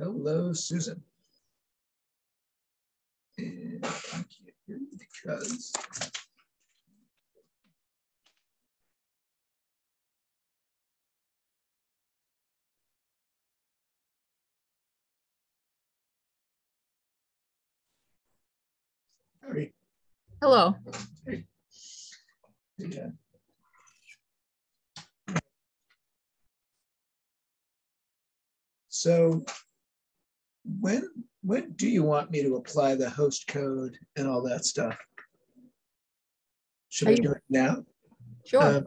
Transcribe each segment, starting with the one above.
Hello, Susan. And I can't hear you because. Hello. Yeah. So when when do you want me to apply the host code and all that stuff? Should Are I you- do it now? Sure. Uh,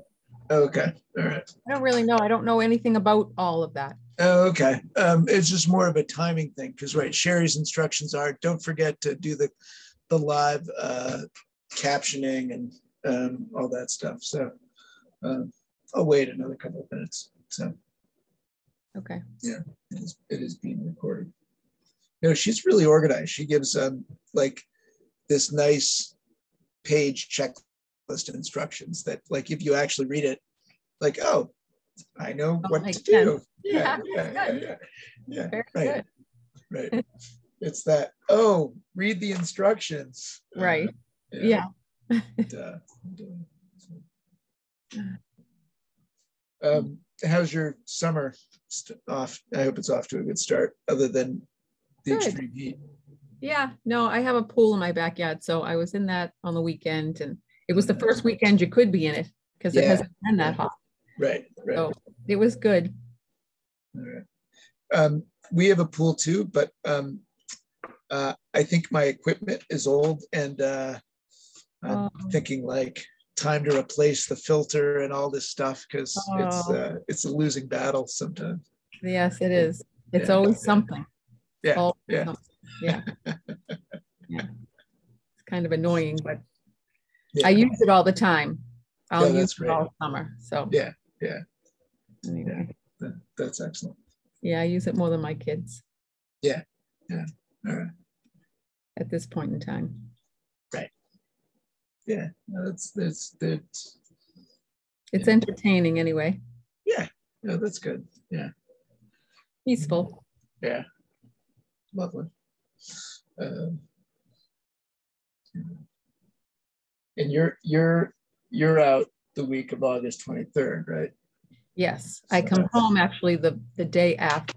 Okay, all right. I don't really know. I don't know anything about all of that. Oh, okay. Um, it's just more of a timing thing because right, Sherry's instructions are don't forget to do the the live uh, captioning and um, all that stuff. So um, I'll wait another couple of minutes. So Okay. it is, it is being recorded. No, she's really organized. She gives um like this nice page checklist of instructions that like if you actually read it, like, oh, I know Oh, what to do. Yeah, Yeah, yeah, yeah, good. yeah. Yeah, Very right, good. right. It's that, oh, read the instructions. Uh, Right. Yeah. duh, duh. Um, how's your summer st- off? I hope it's off to a good start, other than the Good. extreme heat. Yeah. No, I have a pool in my backyard. So I was in that on the weekend and it was the first weekend you could be in it because it Yeah. hasn't been that hot. Right, right. So it was good. All right. Um, we have a pool too, but um, uh, I think my equipment is old and uh, I'm Oh. thinking like time to replace the filter and all this stuff because it's Oh. uh, it's a losing battle sometimes. Yes, it is. It's Yeah, always something. Yeah, Always yeah. Yeah. Yeah. It's kind of annoying, but Yeah. I use it all the time. I'll Yeah, use it great. all summer. So. Yeah, yeah. Anyway, That- that's excellent. yeah, I use it more than my kids Yeah. Yeah. All right. at this point in time. Right. Yeah, no, that's that's that's It's Yeah. entertaining anyway, Yeah. no, that's good. Yeah, peaceful. yeah, lovely. Um, and you're you're you're out the week of August twenty third, right? Yes, I come home actually the, the day after.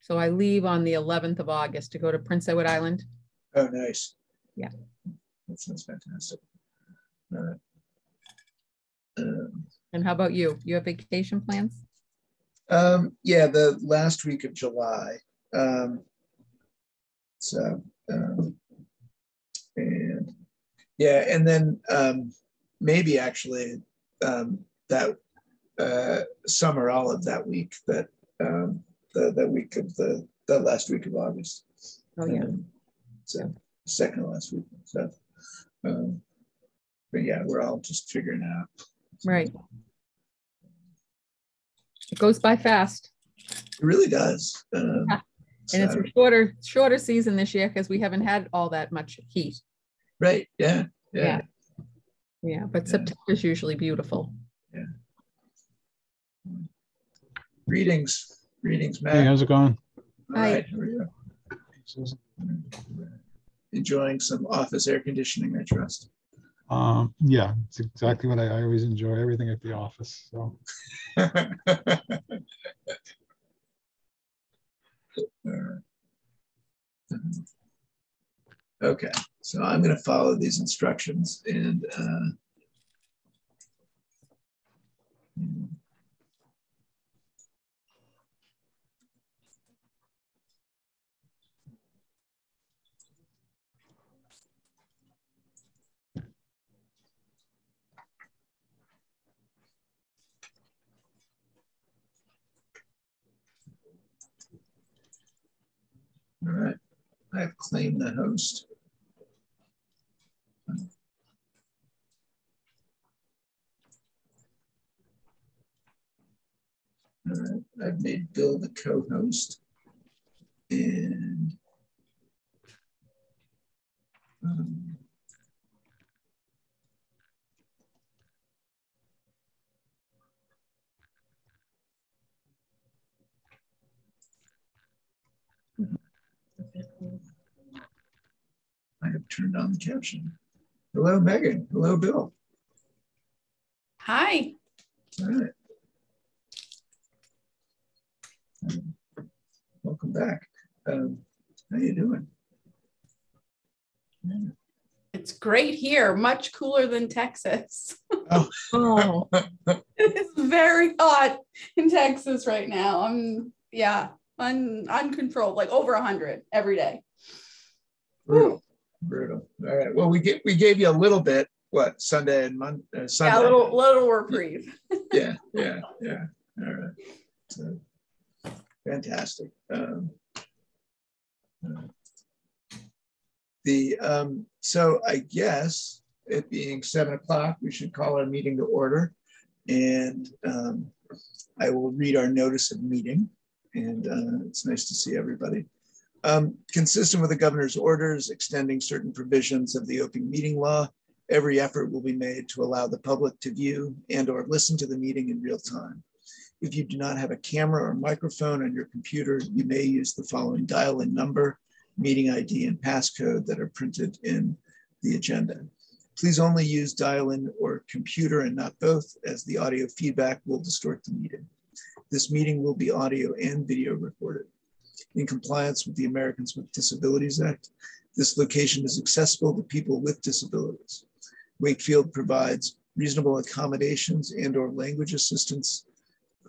So I leave on the 11th of August to go to Prince Edward Island. Oh, nice. Yeah. That sounds fantastic. All right. Um, And how about you? You have vacation plans? Um, yeah, the last week of July. Um, so, um, and yeah, and then um, maybe actually um, that uh, summer of that week that um, the that week of the the last week of August. Oh, yeah. Um, so second to last week. So, um, but yeah, we're all just figuring it out. Right. It goes by fast It really does. Um, Yeah. And it's a shorter, shorter season this year because we haven't had all that much heat. right. Yeah. Yeah. Yeah. Yeah, but Yeah. September is usually beautiful. Yeah greetings. Greetings, Hey, how's it going? All Hi. right. How are you? Enjoying some office air conditioning, I trust. Um, yeah, it's exactly what I, I always enjoy, everything at the office, so. Okay, so I'm going to follow these instructions and uh, all right, I've claimed the host. All right, I've made Bill the co-host. And um, on the caption. Hello, Megan. Hello, Bill. Hi. All right. Um, welcome back. Um, how you doing? Yeah. It's great here, much cooler than Texas. Oh, Oh, it's very hot in Texas right now. I'm yeah, un, uncontrolled, like over 100 every day. brutal, brutal. All right. Well, we get we gave you a little bit. What Sunday and Monday? Uh, Sunday. Yeah, a little little reprieve. yeah, yeah, yeah. All right. So, fantastic. Um, uh, the um, so I guess it being seven o'clock, we should call our meeting to order, and um, I will read our notice of meeting. And uh, it's nice to see everybody. Um, consistent with the governor's orders extending certain provisions of the open meeting law, every effort will be made to allow the public to view and or listen to the meeting in real time. If you do not have a camera or microphone on your computer, you may use the following dial-in number, meeting ID and passcode that are printed in the agenda. Please only use dial-in or computer and not both as the audio feedback will distort the meeting. This meeting will be audio and video recorded. In compliance with the Americans with Disabilities Act, this location is accessible to people with disabilities. Wakefield provides reasonable accommodations and or language assistance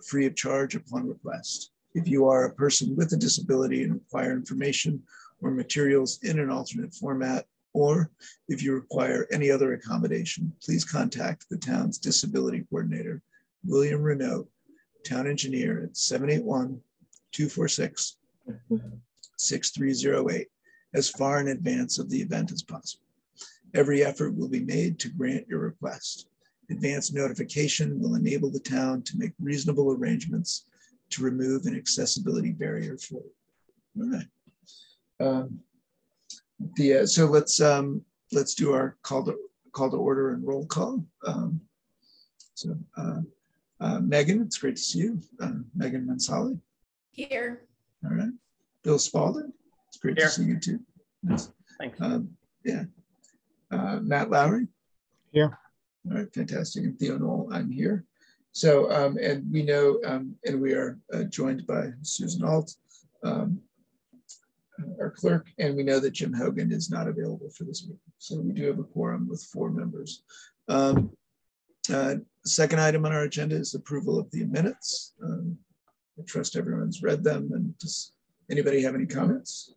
free of charge upon request. If you are a person with a disability and require information or materials in an alternate format, or if you require any other accommodation, please contact the town's disability coordinator, William Renault, town engineer at 781 246 6308, as far in advance of the event as possible. Every effort will be made to grant your request. Advance notification will enable the town to make reasonable arrangements to remove an accessibility barrier for you. All right. Um, the, uh, so let's um, let's do our call to call to order and roll call. Um, so uh, uh, Megan, it's great to see you. Uh, Megan Mansali. Here. All right. Bill Spalding, it's great Here. to see you too. Nice. Thanks. Um, yeah. Uh, Matt Lowry. Here. All right, fantastic. And Theo Knoll, I'm here. So, um, and we know, um, and we are uh, joined by Susan Alt, um, our clerk, and we know that Jim Hogan is not available for this meeting. So we do have a quorum with four members. Um, uh, second item on our agenda is approval of the minutes. I trust everyone's read them and does anybody have any comments?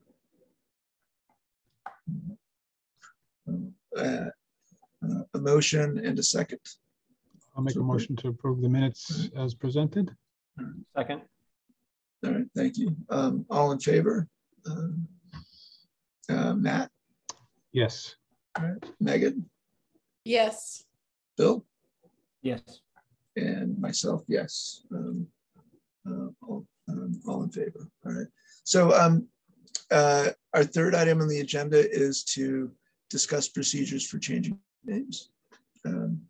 Uh, uh, a motion and a second. I'll make a motion to approve the minutes as presented. Second, All right, thank you. Um, all in favor? Um, uh, Matt, Yes. all right, Megan, Yes. Bill, yes. and myself, yes. Um, uh, all, um, all in favor. All right. So um, uh, our third item on the agenda is to discuss procedures for changing names. Um,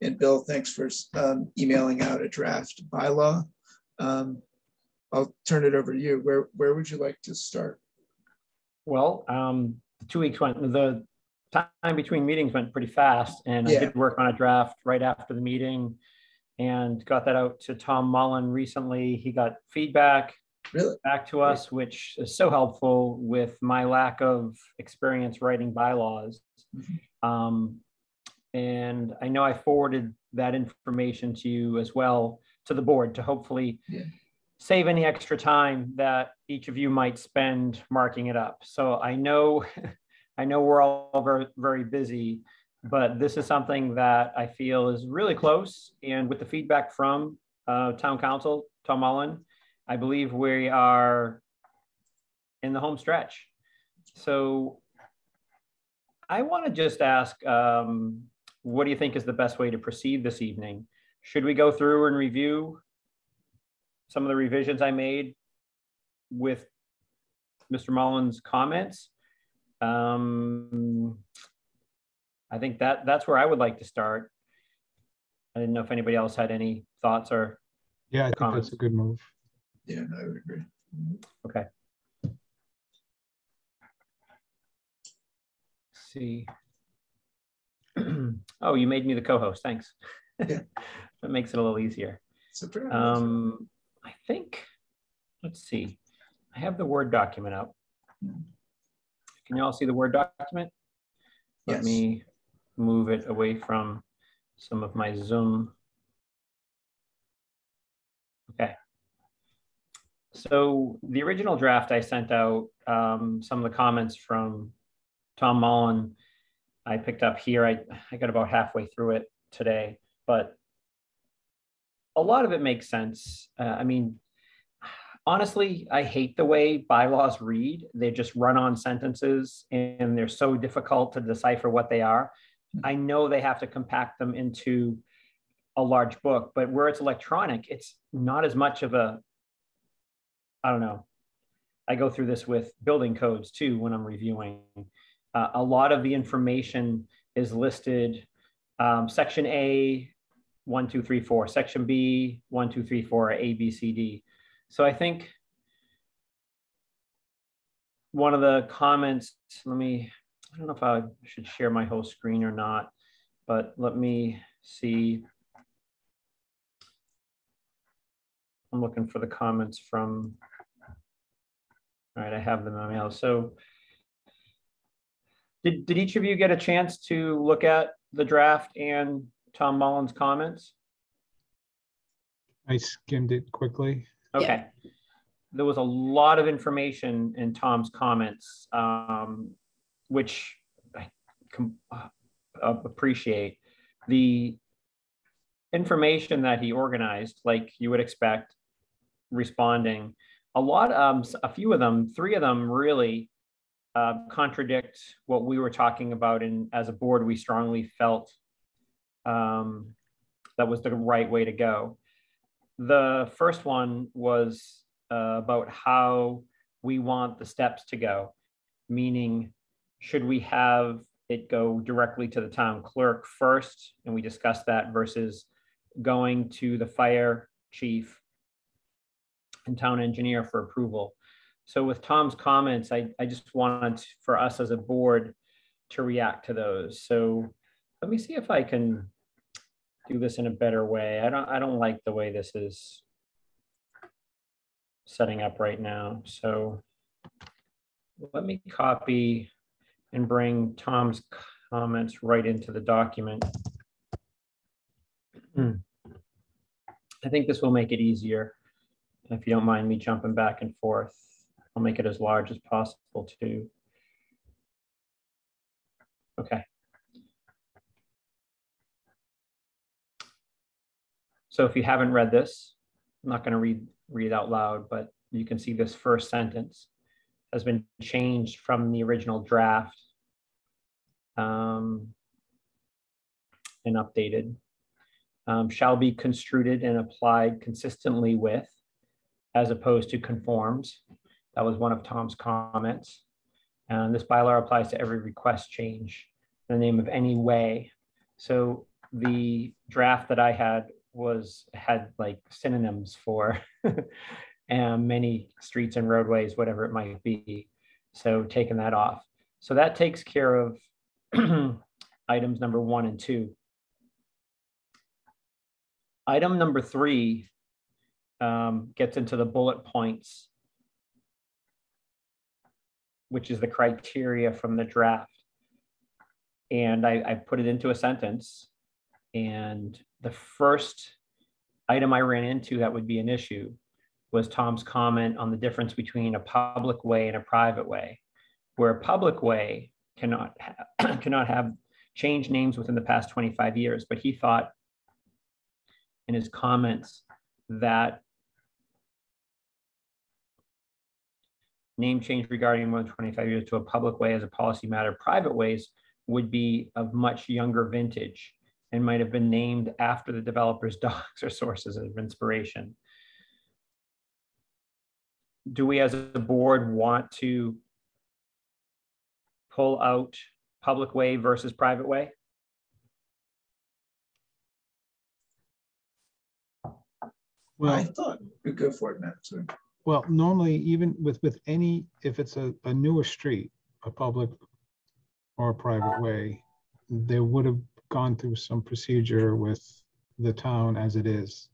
and Bill, thanks for um, emailing out a draft bylaw. Um, I'll turn it over to you. Where where would you like to start? Well, um, the two weeks went, the time between meetings went pretty fast and I did work on a draft right after the meeting and got that out to Tom Mullen recently. He got feedback Really? back to us, which is so helpful with my lack of experience writing bylaws. Mhm. Um, and I know I forwarded that information to you as well, to the board, to hopefully Yeah. save any extra time that each of you might spend marking it up. So I know, I know we're all very, very busy, but this is something that I feel is really close. And with the feedback from uh, town counsel, Tom Mullen, I believe we are in the home stretch. So I want to just ask, um, what do you think is the best way to proceed this evening? Should we go through and review some of the revisions I made with Mr. Mullins' comments? Um, I think that that's where I would like to start. I didn't know if anybody else had any thoughts or Yeah, I think Comments. that's a good move. Yeah, I would agree. Okay. Let's see. oh, you made me the co-host. Thanks. Yeah. that makes it a little easier. So pretty much. Um, I think, let's see. I have the Word document up. Can you all see the Word document? Let Yes. me move it away from some of my Zoom. Okay. So the original draft I sent out, um, some of the comments from Tom Mullen, I picked up here. I, I got about halfway through it today, but a lot of it makes sense. Uh, I mean, honestly, I hate the way bylaws read. They just run on sentences and they're so difficult to decipher what they are. I know they have to compact them into a large book, but where it's electronic, it's not as much of a, I don't know. I go through this with building codes too when I'm reviewing. Uh, a lot of the information is listed um, section A, one, two, three, four, section B, one, two, three, four, A, B, C, D. So I think one of the comments, let me, I don't know if I should share my whole screen or not, but let me see. I'm looking for the comments from, all right, I have them in my mail. So did, did each of you get a chance to look at the draft and Tom Mullen's comments? I skimmed it quickly. Yeah. Okay. There was a lot of information in Tom's comments, um, which I com- uh, appreciate. The information that he organized, like you would expect, responding, a lot, um, a few of them, three of them really uh, contradict what we were talking about. And as a board, we strongly felt um, that was the right way to go. The first one was uh, about how we want the steps to go, meaning should we have it go directly to the town clerk first? And we discussed that versus going to the fire chief and town engineer for approval. So with Tom's comments, I, I just wanted for us as a board to react to those. So let me see if I can do this in a better way. I don't, I don't like the way this is setting up right now. So let me copy and bring Tom's comments right into the document. Hmm. I think this will make it easier. If you don't mind me jumping back and forth, I'll make it as large as possible too. Okay. So if you haven't read this, I'm not going to read read out loud, but you can see this first sentence has been changed from the original draft um, and updated. Um, shall be construed and applied consistently with, as opposed to conforms. That was one of Tom's comments. And this bylaw applies to every request change in the name of any way. So the draft that I had was had like synonyms for and many streets and roadways, whatever it might be. So taking that off. So that takes care of items number one and two. Item number three um, gets into the bullet points, which is the criteria from the draft. And I, I put it into a sentence. And the first item I ran into that would be an issue was Tom's comment on the difference between a public way and a private way, where a public way cannot ha- cannot have changed names within the past 25 years. But he thought in his comments that name change regarding more than 25 years to a public way as a policy matter, private ways would be of much younger vintage and might have been named after the developer's docs or sources of inspiration. Do we as a board want to pull out public way versus private way? Well I Well, thought, go for it, Matt. Sorry. well, normally even with, with any, if it's a, a newer street, a public or a private way, they would have gone through some procedure with the town as it is,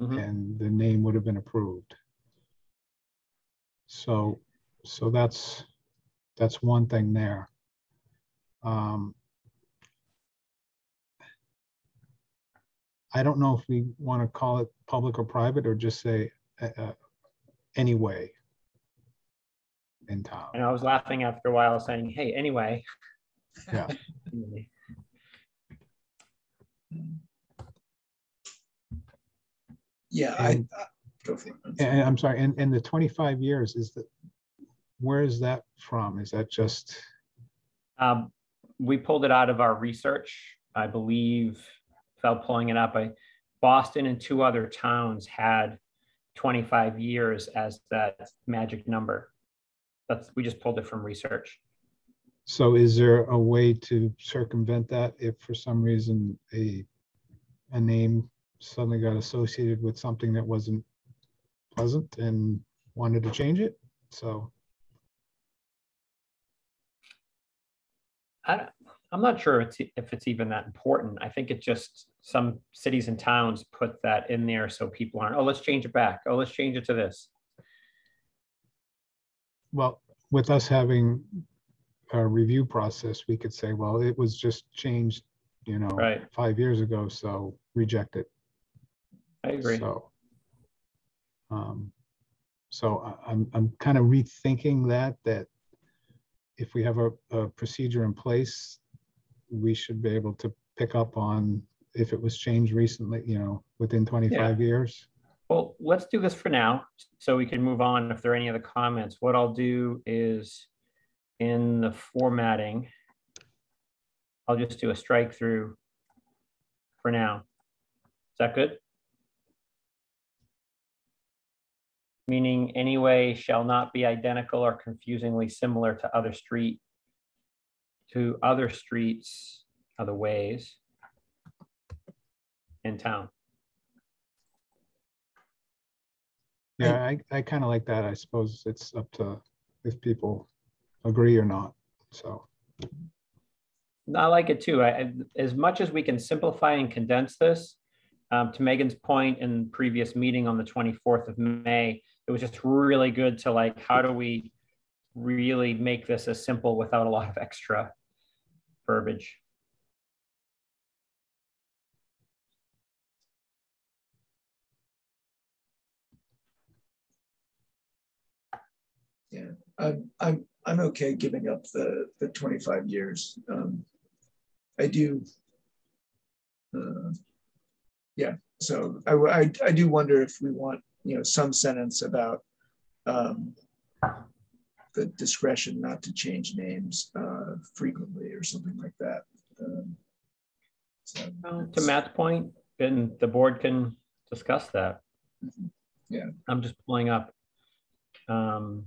Mhm. and the name would have been approved. So, so that's, that's one thing there. Um, I don't know if we want to call it public or private, or just say, uh, uh, anyway in town. And I was laughing after a while saying, hey, anyway. Yeah. Yeah, I, And- I- go for it. And I'm sorry, and, and the 25 years is that, where is that from? Is that just, Um, we pulled it out of our research, I believe, without pulling it up, I, Boston and two other towns had twenty-five years as that magic number. That's, we just pulled it from research. so is there a way to circumvent that if for some reason a, a name suddenly got associated with something that wasn't pleasant and wanted to change it? So, I, I'm not sure it's, if it's even that important. I think it just, some cities and towns put that in there so people aren't, oh, let's change it back. Oh, let's change it to this. well, with us having a review process, we could say, well, it was just changed, you know, Right. five years ago, so reject it. I agree. So. Um, so I, I'm, I'm kind of rethinking that, that if we have a, a procedure in place, we should be able to pick up on if it was changed recently, you know, within twenty-five years. Well, let's do this for now, so we can move on if there are any other comments. What I'll do is in the formatting, I'll just do a strike through for now. Is that good? Meaning anyway shall not be identical or confusingly similar to other street, to other streets, other ways in town. Yeah, I, I kind of like that. I suppose it's up to if people agree or not, so. I like it too. I, I- as much as we can simplify and condense this, um, to Megan's point in previous meeting on the 24th of May, it was just really good to like, how do we really make this as simple without a lot of extra verbiage? Yeah, I'm, I'm, I'm okay giving up the, the twenty-five years. Um, I do. uh, Yeah, so I, I, I do wonder if we want, you know, some sentence about um, the discretion not to change names uh, frequently or something like that. Um, so Well, To Matt's point, then the board can discuss that. Yeah. I'm just pulling up. um,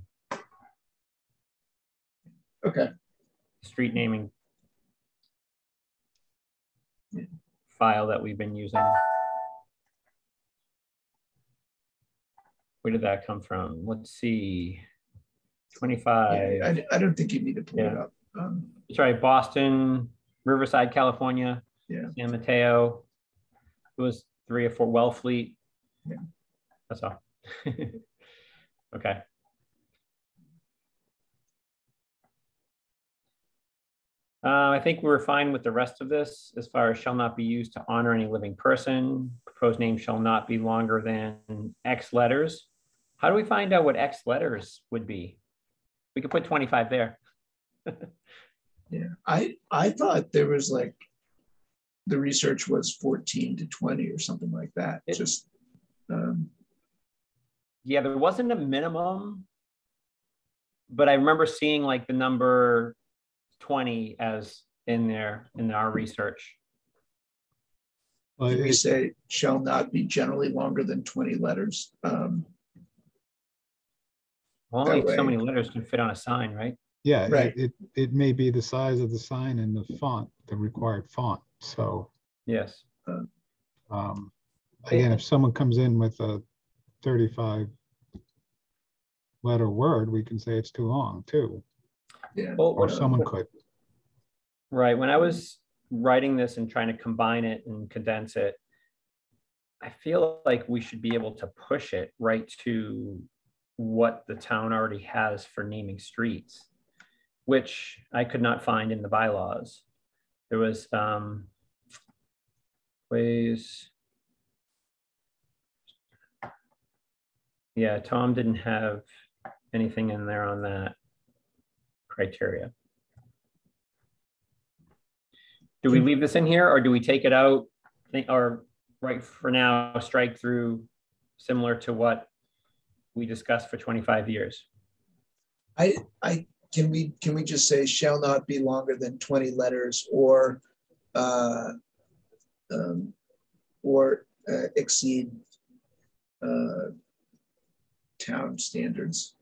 Okay, street naming Yeah. file that we've been using. Where did that come from? Let's see. Yeah, Twenty-five, I, I don't think you need to pull it up. Um, sorry, Boston, Riverside, California. Yeah. San Mateo. It was three or four, Wellfleet. Yeah. That's all. Okay. Uh, I think we're fine with the rest of this as far as shall not be used to honor any living person. Proposed name shall not be longer than X letters. How do we find out what X letters would be? We could put 25 there. Yeah, I, I thought there was like, the research was fourteen to twenty or something like that, It- just. um, Yeah, there wasn't a minimum. But I remember seeing like the number 20 as in there in our research. Well, we say shall not be generally longer than twenty letters? Um, Only That so way. many letters can fit on a sign, right? Yeah, it- Right. it, it may be the size of the sign and the font, the required font, so. Yes. Um, again, if someone comes in with a thirty-five letter word, we can say it's too long too, yeah, Well, or what- someone could. Right. When I was writing this and trying to combine it and condense it, I feel like we should be able to push it right to what the town already has for naming streets, which I could not find in the bylaws. There was um, ways. Yeah, Tom didn't have anything in there on that criteria. Do we leave this in here or do we take it out? Think- Or right for now, strike through similar to what we discussed for 25 years? I, I, can we, can we just say shall not be longer than twenty letters or, uh, um, or uh, exceed, uh, town standards?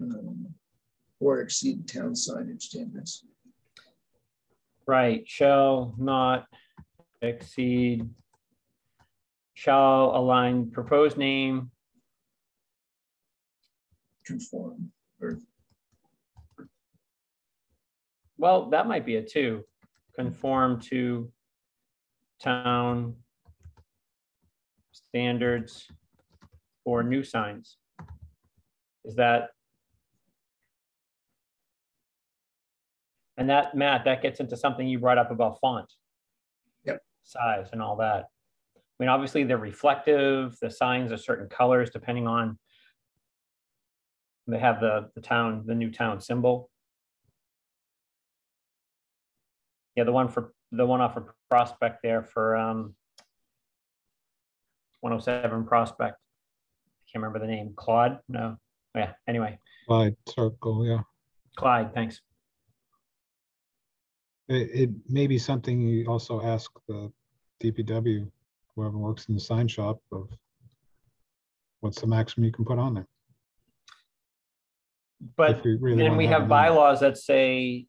Um, Or exceed town signage standards. Right, shall not exceed, shall align proposed name, conform or well, that might be a two. Conform to town standards for new signs. Is that? And that, Matt, that gets into something you brought up about font. Yep. Size and all that. I mean, obviously they're reflective, the signs are certain colors depending on. They have the, the town, the new town symbol. Yeah, the one for, the one off of Prospect there for, um, 107 Prospect. I can't remember the name. Claude? No. Yeah, anyway, Clyde Circle, yeah. Clyde, thanks. It, it may be something you also ask the DPW, whoever works in the sign shop of what's the maximum you can put on there? But if you really then wanna we have it on. bylaws that say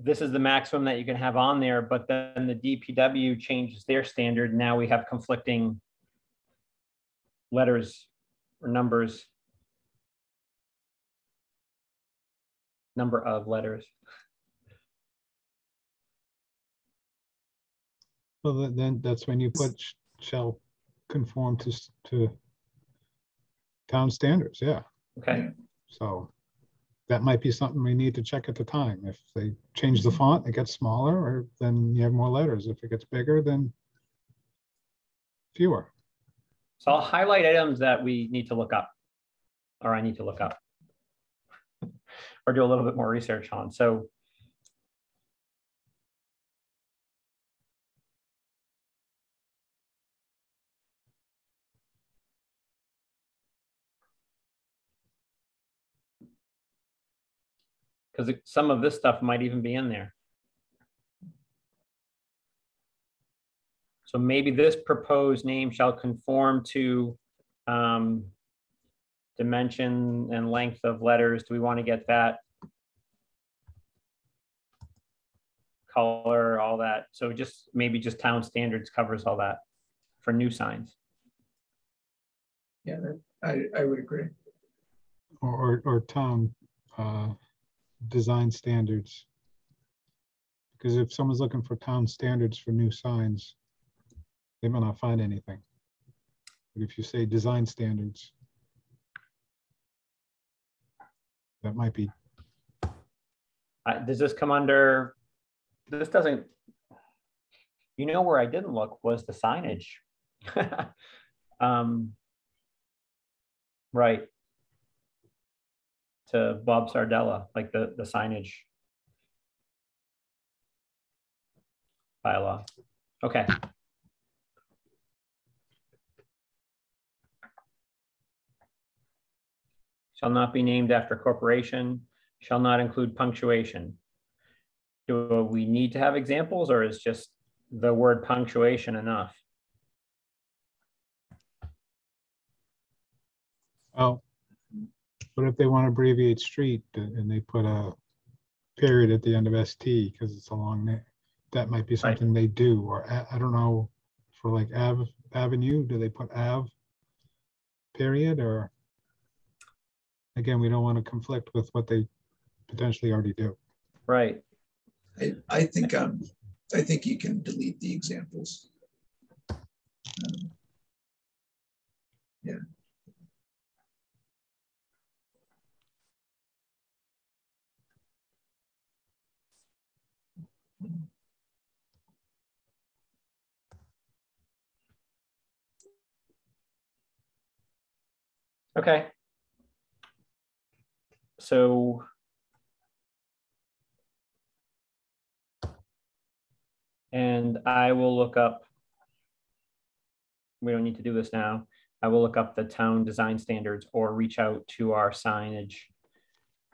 this is the maximum that you can have on there, but then the DPW changes their standard. Now we have conflicting letters or numbers. Number of letters. Well, then- then that's when you put sh- shall conform to, s- to town standards, yeah. Okay, So that might be something we need to check at the time. If they change the font, it gets smaller, or then you have more letters. If it gets bigger, then fewer. so I'll highlight items that we need to look up. Or I need to look up. Or do a little bit more research on. So because some of this stuff might even be in there. So maybe this proposed name shall conform to um, dimension and length of letters. Do we want to get that? Color, all that. So just, maybe just town standards covers all that for new signs. Yeah, I, I would agree. Or, or, or town, uh, design standards. Because if someone's looking for town standards for new signs, they may not find anything. But if you say design standards, that might be, Uh, Does this come under, this doesn't, you know where I didn't look was the signage. Um, Right. To Bob Sardella, like the, the signage. Bylaw. Okay. Shall not be named after corporation, shall not include punctuation. Do we need to have examples or is just the word punctuation enough? oh. But if they want to abbreviate street uh, and they put a period at the end of ST because it's a long name, that might be something they do, or a- I don't know, for like Ave, Avenue, do they put Ave? Period, or? Again, we don't want to conflict with what they potentially already do. Right. I, I think, um, I think you can delete the examples. Um, Yeah. Okay. So. And I will look up. We don't need to do this now. I will look up the town design standards or reach out to our signage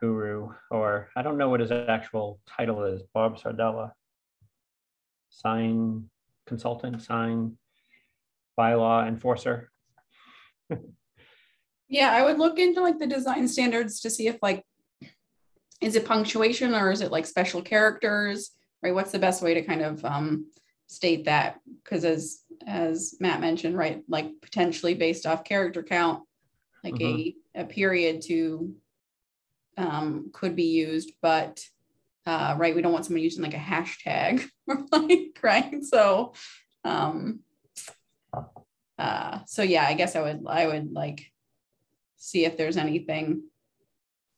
guru, or I don't know what his actual title is, Bob Sardella. Sign consultant, sign bylaw enforcer. Yeah, I would look into like the design standards to see if like, is it punctuation or is it like special characters, right? What's the best way to kind of um, state that? Because as as Matt mentioned, right, like potentially based off character count, like a a period to um, could be used, but uh, right, we don't want someone using like a hashtag, or like right. So, um, uh, so yeah, I guess I would I would like see if there's anything.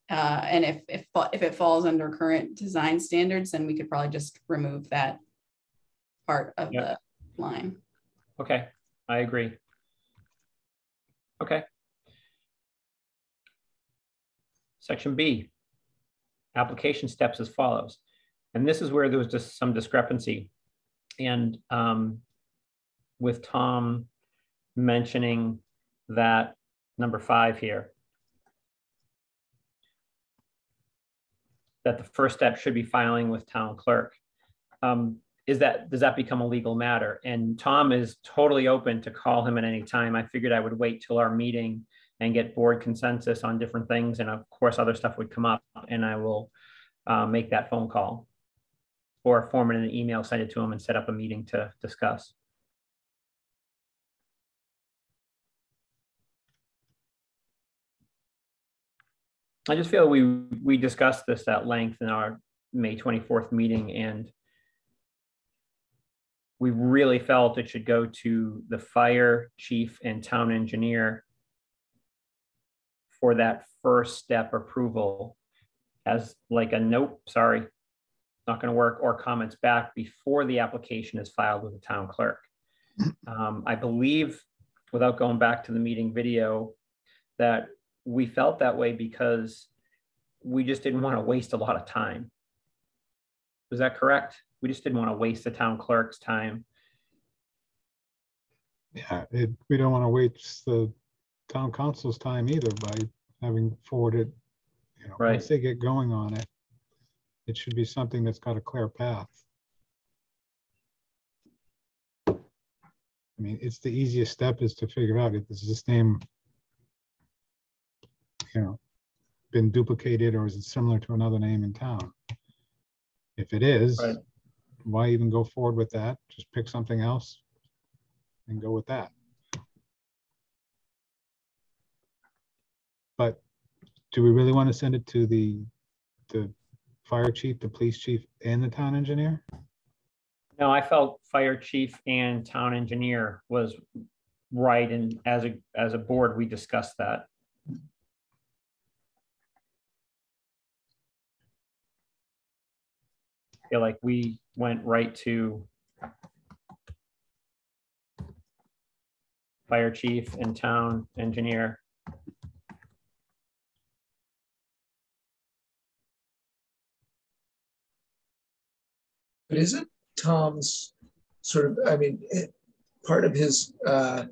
Uh, and if, if, if it falls under current design standards, then we could probably just remove that part of Yeah. the line. Okay, I agree. Okay. Section B, application steps as follows. And this is where there was just some discrepancy. And um, with Tom mentioning that number five here, that the first step should be filing with town clerk. Um, is that, does that become a legal matter? And Tom is totally open to call him at any time. I figured I would wait till our meeting and get board consensus on different things. And of course, other stuff would come up and I will uh, make that phone call. Or form it in an email, send it to him and set up a meeting to discuss. I just feel we, we discussed this at length in our May 24th meeting and we really felt it should go to the fire chief and town engineer for that first step approval as like a nope, sorry, not going to work, or comments back before the application is filed with the town clerk. Um, I believe, without going back to the meeting video, that we felt that way because we just didn't want to waste a lot of time. Was that correct? We just didn't want to waste the town clerk's time. Yeah, it, we don't want to waste the town council's time either by having forwarded, you know, Right. once they get going on it, it should be something that's got a clear path. I mean, it's the easiest step is to figure out if this is name, you know, been duplicated or is it similar to another name in town? If it is, Right. why even go forward with that? Just pick something else and go with that. But do we really want to send it to the, the fire chief, the police chief and the town engineer? No, I felt fire chief and town engineer was right, and as a, as a board, we discussed that. Feel like we went right to fire chief and town engineer. But isn't Tom's sort of, I mean, it- part of his uh,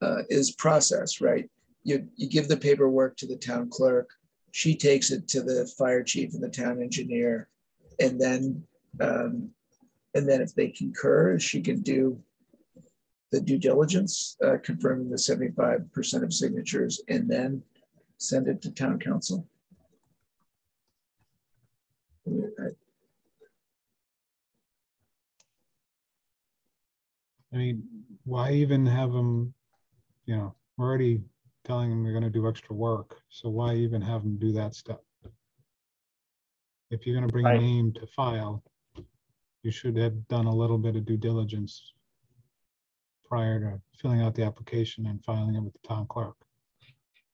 uh, is process, right? You, you give the paperwork to the town clerk, she takes it to the fire chief and the town engineer, and then, um, and then if they concur, she can do the due diligence, uh, confirming the seventy-five percent of signatures, and then send it to town council. I- mean, why even have them, you know, we're already telling them we're gonna do extra work, so why even have them do that step? If you're gonna bring a Right. name to file, you should have done a little bit of due diligence prior to filling out the application and filing it with the town clerk.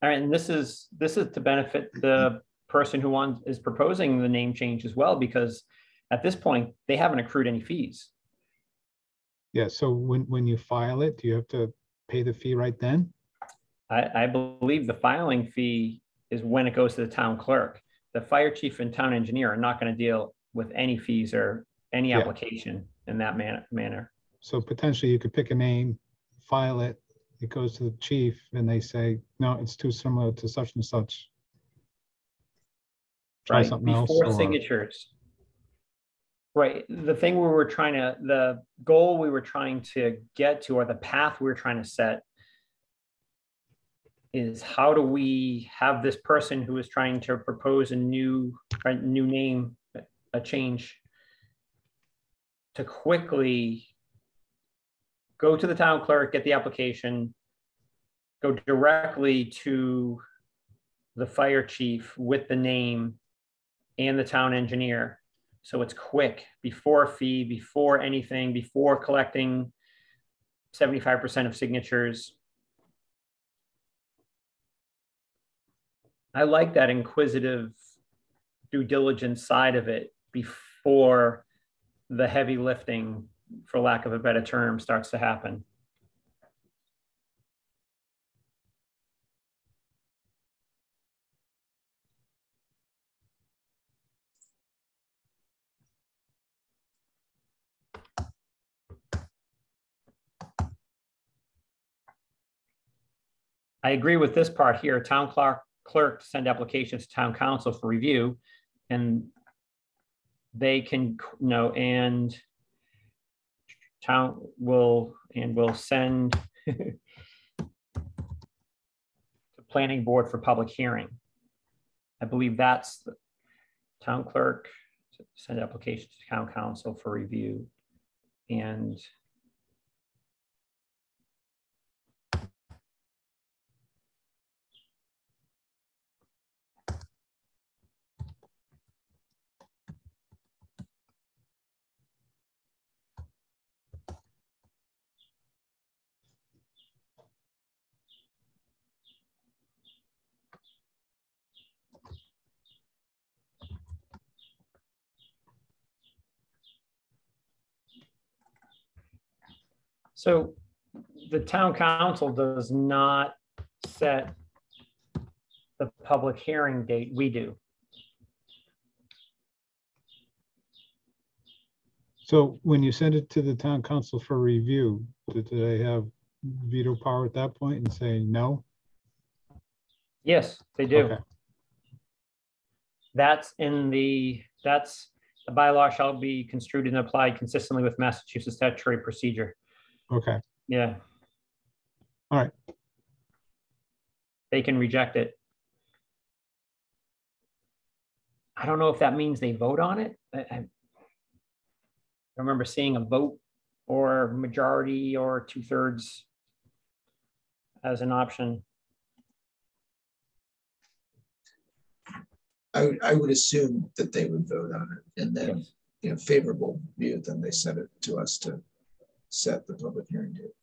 All right, and this is, this is to benefit the person who wants, is proposing the name change as well, because at this point, they haven't accrued any fees. Yeah, so when, when you file it, do you have to pay the fee right then? I, I believe the filing fee is when it goes to the town clerk. The fire chief and town engineer are not gonna deal with any fees or any Yeah. application in that manner, manner. So potentially you could pick a name, file it, it goes to the chief and they say, no, it's too similar to such and such. Try Right, something else. before or- signatures. Right, the thing we were trying to, the goal we were trying to get to, or the path we were trying to set is how do we have this person who is trying to propose a new, a new name, a change to quickly go to the town clerk, get the application, go directly to the fire chief with the name and the town engineer. So it's quick, before fee, before anything, before collecting seventy-five percent of signatures. I like that inquisitive due diligence side of it before the heavy lifting, for lack of a better term, starts to happen. I agree with this part here, town clerk, clerk to send applications to town council for review. And they can, you know, and town will, and will send the planning board for public hearing. I believe that's the town clerk, to send applications to town council for review. And So the town council does not set the public hearing date, we do. So when you send it to the town council for review, do they have veto power at that point and say no? Yes, they do. Okay. That's in the, that's, the bylaw shall be construed and applied consistently with Massachusetts statutory procedure. Okay, Yeah. All right. They can reject it. I don't know if that means they vote on it. I, I I remember seeing a vote or majority or two thirds as an option. I, would- I would assume that they would vote on it and then, Yes. you know, favorable view, then they send it to us to set the public hearing date.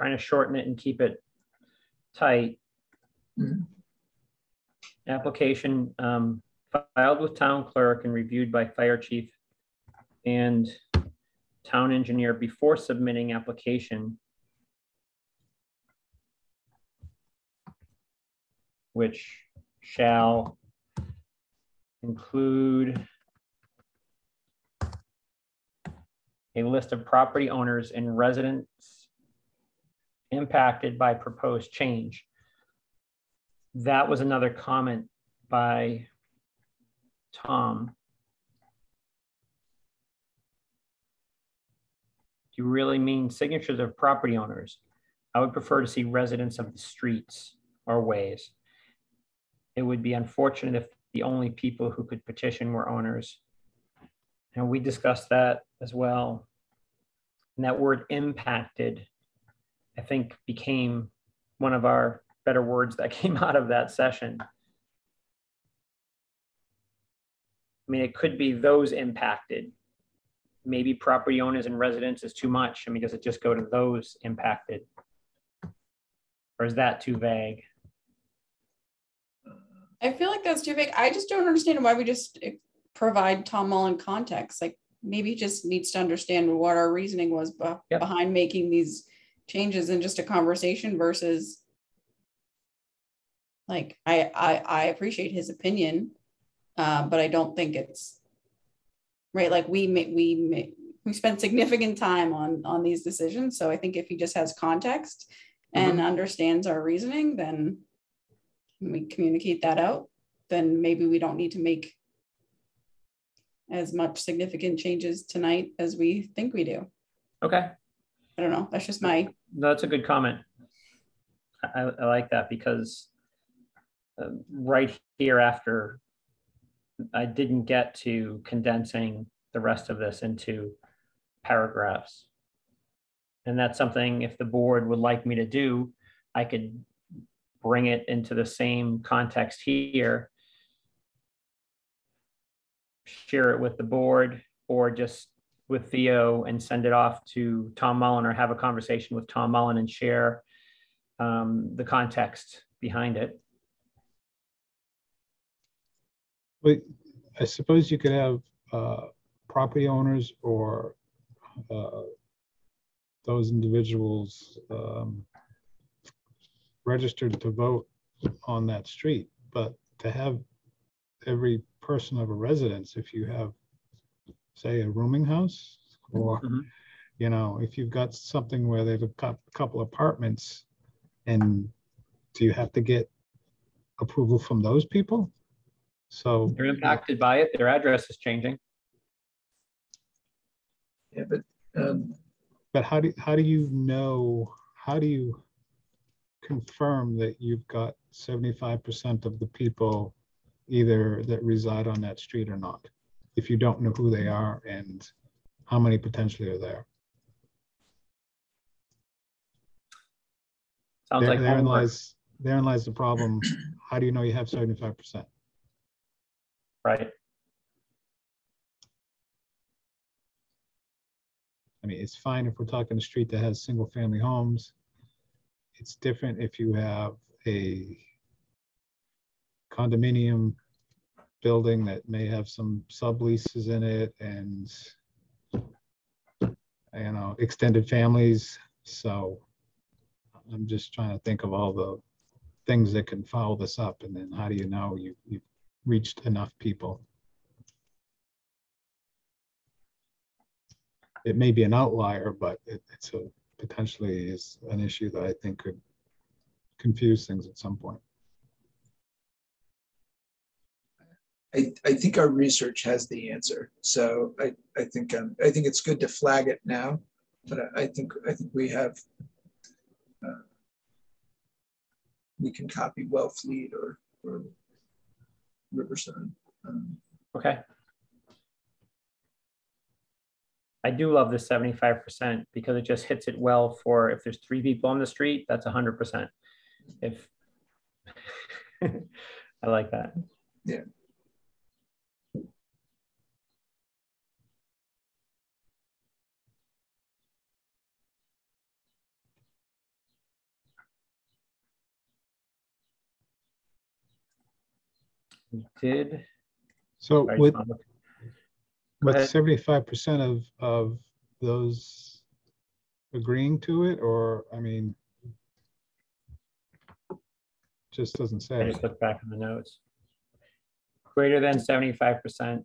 Trying to shorten it and keep it tight. Mhm. Application um, filed with town clerk and reviewed by fire chief and town engineer before submitting application which shall include a list of property owners and residents impacted by proposed change. That was another comment by Tom. Do you really mean signatures of property owners? I would prefer to see residents of the streets or ways. It would be unfortunate if the only people who could petition were owners. And we discussed that as well. And that word impacted, I think, became one of our better words that came out of that session. I mean, it could be those impacted. Maybe property owners and residents is too much. I mean, does it just go to those impacted? Or is that too vague? I feel like that's too vague. I just don't understand why we just provide Tom Mullen context. Like maybe he just needs to understand what our reasoning was Yep. behind making these changes in just a conversation versus like I I, I appreciate his opinion, uh, but I don't think it's right. Like we ma- we ma- we spent significant time on on these decisions, so I think if he just has context and understands our reasoning, then we communicate that out, then maybe we don't need to make as much significant changes tonight as we think we do. Okay, I don't know. That's just my, that's a good comment. I, I like that because uh, right here after, I didn't get to condensing the rest of this into paragraphs. And that's something, if the board would like me to do, I could bring it into the same context here. Share it with the board or just with Theo and send it off to Tom Mullen or have a conversation with Tom Mullen and share um, the context behind it. But I suppose you could have uh, property owners or uh, those individuals um, registered to vote on that street, but to have every person of a residence, if you have, say, a rooming house, or, Mhm. you know, if you've got something where they've got a couple apartments, and do you have to get approval from those people? So. They're impacted by it. Their address is changing. Yeah, but um, But how do, how do you know, how do you confirm that you've got seventy-five percent of the people either that reside on that street or not? If you don't know who they are and how many potentially are there? Sounds There- like Therein homework, lies, therein lies the problem. How do you know you have seventy-five percent? right? I mean, it's fine if we're talking a street that has single-family homes. It's different if you have a condominium building that may have some subleases in it and, you know, extended families. So I'm just trying to think of all the things that can follow this up. And then how do you know you, you've reached enough people? it may be an outlier, but it, it's a potentially is an issue that I think could confuse things at some point. I, I think our research has the answer. So I, I think um, I think it's good to flag it now, but I, I think I think we have uh, we can copy Wellfleet or or Riverside. Um, Okay. I do love this seventy-five percent because it just hits it well for if there's three people on the street, that's hundred percent. If I like that. Yeah. We Did. So sorry, with, Tom. with ahead. seventy-five percent of, of those agreeing to it, or, I mean, just doesn't say. I just looked back in the notes. Greater than seventy-five percent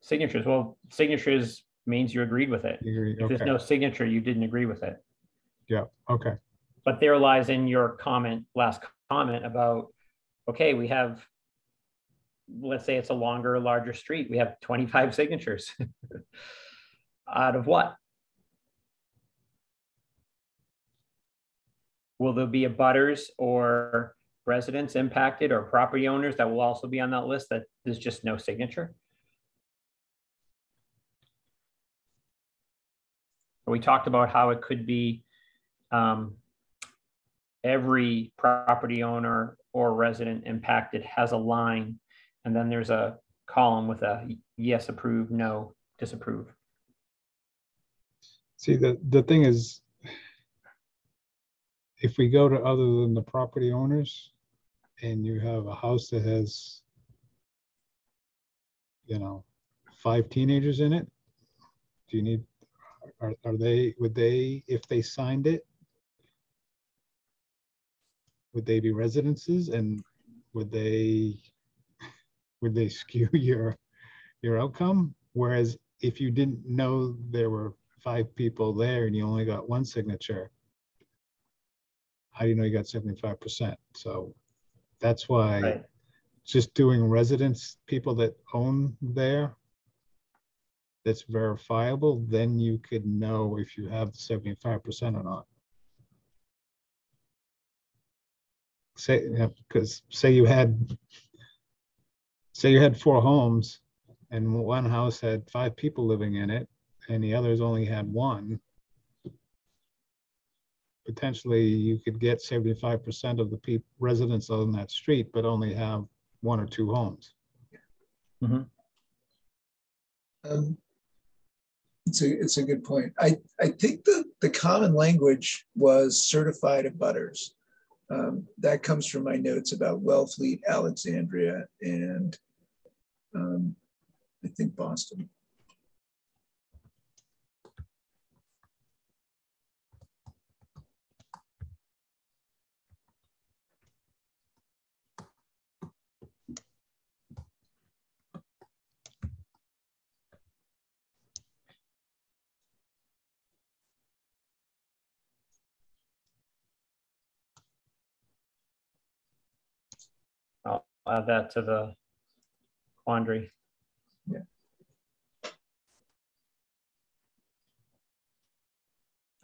signatures. Well, signatures means you agreed with it. Agree? If there's no signature, you didn't agree with it. yeah, okay, But there lies in your comment, last comment about, okay, we have, let's say it's a longer, larger street, we have twenty-five signatures. Out of what? Will there be abutters or residents impacted or property owners that will also be on that list that there's just no signature? We talked about how it could be um, every property owner or resident impacted has a line, and then there's a column with a yes approve, no disapprove. see, the, the thing is, if we go to other than the property owners, and you have a house that has, you know, five teenagers in it, do you need, are, are they, would they, if they signed it, would they be residences and would they, would they skew your, your outcome? Whereas if you didn't know there were five people there and you only got one signature, how do you know you got seventy-five percent? So that's why Right. just doing residents, people that own there, that's verifiable, then you could know if you have seventy-five percent or not. Say, because say you had, say you had four homes and one house had five people living in it and the others only had one. Potentially, you could get seventy-five percent of the people, residents on that street, but only have one or two homes. Um, It's a, it's a good point. I, I think the, the common language was certified abutters. Um, That comes from my notes about Wellfleet, Alexandria, and um, I think Boston. I'll add that to the quandary. Yeah.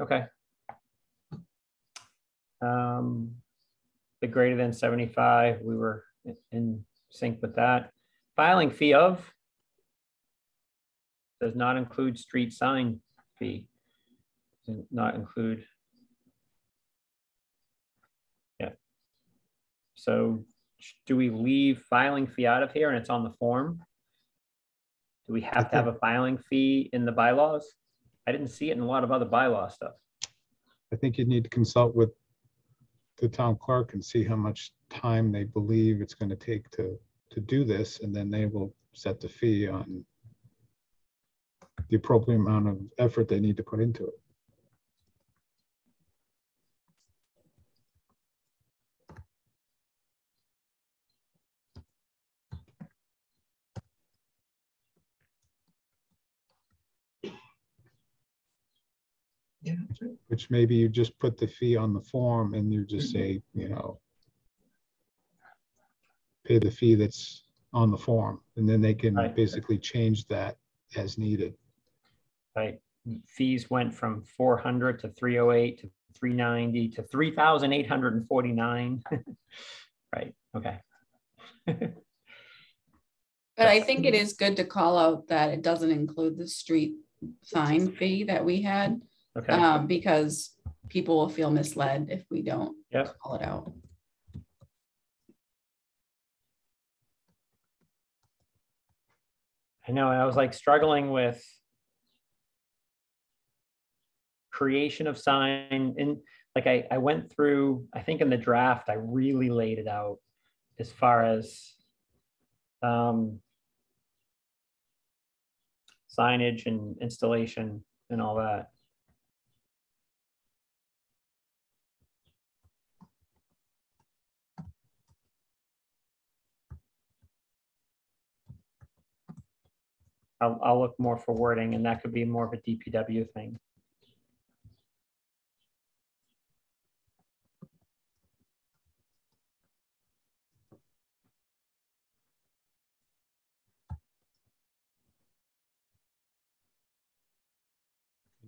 Okay. Um, the greater than seventy-five, we were in- sync with that. Filing fee of does not include street sign fee. Does not include. Yeah. So do we leave filing fee out of here and it's on the form? Do we have to have a filing fee in the bylaws? I didn't see it in a lot of other bylaw stuff. I think you need to consult with the town clerk and see how much time they believe it's gonna take to, to do this, and then they will set the fee on the appropriate amount of effort they need to put into it. Yeah. Which maybe you just put the fee on the form and you just mm-hmm. say, you know, pay the fee that's on the form, and then they can Right. basically change that as needed. Right, fees went from four hundred to three oh eight to three ninety to three thousand eight hundred and forty-nine. Right, okay. But I think it is good to call out that it doesn't include the street sign fee that we had, Okay, um, because people will feel misled if we don't Yep. call it out. I know, I was like struggling with creation of sign and like I, I went through, I think in the draft, I really laid it out as far as um, signage and installation and all that. I'll, I'll look more for wording and that could be more of a DPW thing.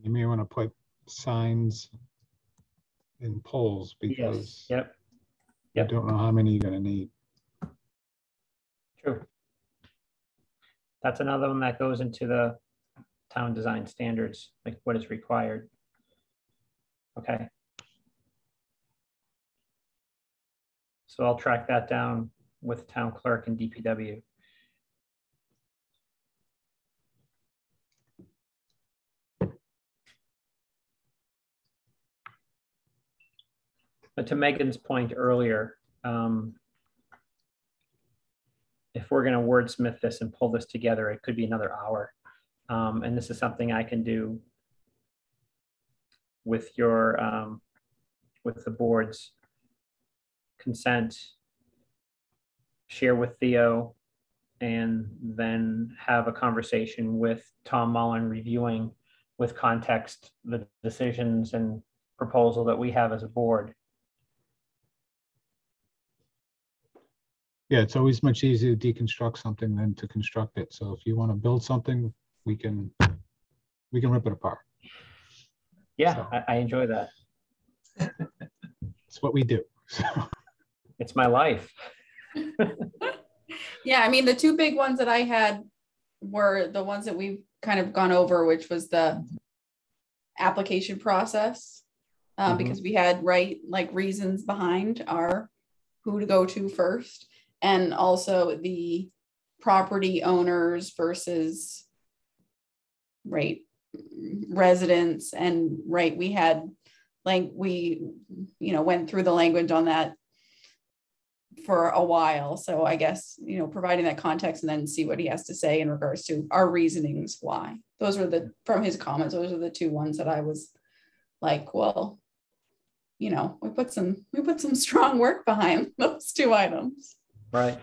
You may want to put signs in poles Yes, because yep, you yep. don't know how many you're gonna need. true. That's another one that goes into the town design standards, like what is required. Okay. So I'll track that down with town clerk and DPW. But to Megan's point earlier, um, if we're going to wordsmith this and pull this together, it could be another hour. Um, and this is something I can do with your, um, with the board's consent, share with Theo, and then have a conversation with Tom Mullen reviewing with context the decisions and proposal that we have as a board. Yeah, it's always much easier to deconstruct something than to construct it. So if you want to build something, we can, we can rip it apart. Yeah, So- I, I enjoy that. It's what we do. So, It's my life. Yeah, I mean, the two big ones that I had were the ones that we've kind of gone over, which was the application process. Uh, Mhm. because we had right like reasons behind our who to go to first, and also the property owners versus right residents and right we had like we you know went through the language on that for a while. So I guess, you know, providing that context and then see what he has to say in regards to our reasonings why. Those were the, from his comments, those are the two ones that I was like, well, you know, we put some, we put some strong work behind those two items. Right.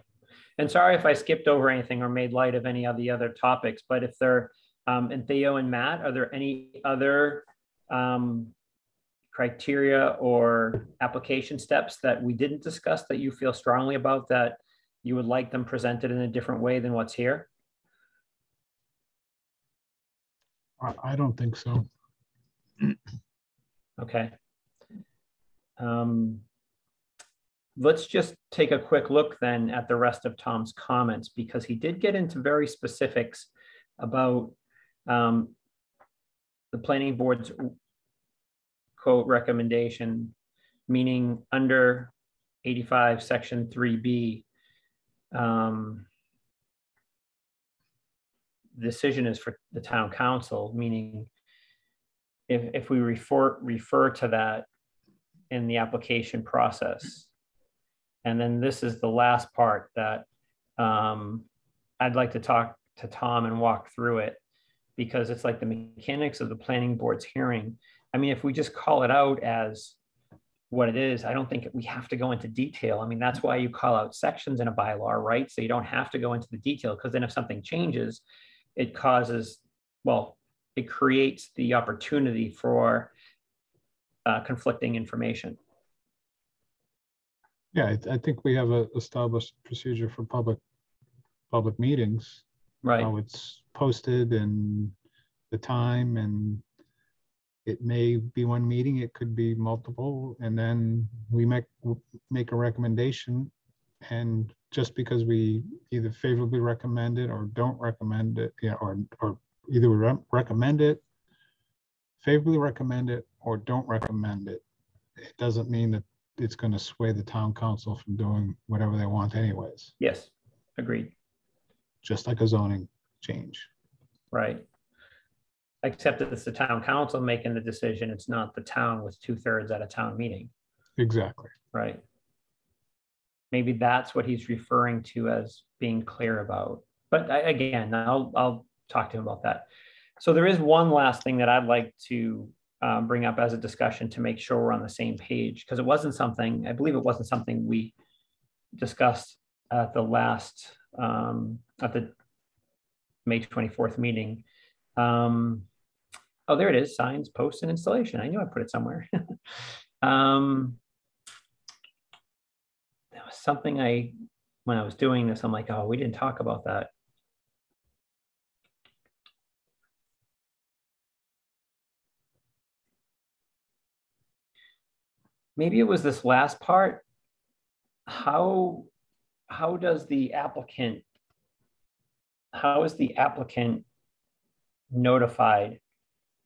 And sorry if I skipped over anything or made light of any of the other topics, but if there, um, and Theo and Matt, are there any other um, criteria or application steps that we didn't discuss that you feel strongly about that you would like them presented in a different way than what's here? I, I don't think so. Okay. Um, Let's just take a quick look then at the rest of Tom's comments because he did get into very specifics about um, the planning board's quote recommendation, meaning under 85, section 3B. um, Decision is for the town council, meaning if, if we refer, refer to that in the application process. And then this is the last part that um, I'd like to talk to Tom and walk through it because it's like the mechanics of the planning board's hearing. I mean, if we just call it out as what it is, I don't think we have to go into detail. I mean, that's why you call out sections in a bylaw, right? So you don't have to go into the detail because then if something changes, it causes, well, it creates the opportunity for uh, conflicting information. Yeah, I, I think we have a established procedure for public, public meetings. Right. How it's posted and the time and it may be one meeting, it could be multiple, and then we make, make a recommendation. And just because we either favorably recommend it or don't recommend it, yeah, or, or either we re- recommend it, favorably recommend it, or don't recommend it, it doesn't mean that it's gonna sway the town council from doing whatever they want anyways, Yes, agreed. just like a zoning change. Right. Except that it's the town council making the decision. It's not the town with two thirds at a town meeting, Exactly. right? Maybe that's what he's referring to as being clear about. But I, again, I'll, I'll talk to him about that. So there is one last thing that I'd like to um, bring up as a discussion to make sure we're on the same page, because it wasn't something, I believe it wasn't something we discussed at the last, um, at the May 24th meeting. Um, oh, there it is, signs, posts, and installation. I knew I put it somewhere. um, that was something I, when I was doing this, I'm like, oh, we didn't talk about that. Maybe it was this last part. How, how does the applicant, how is the applicant notified?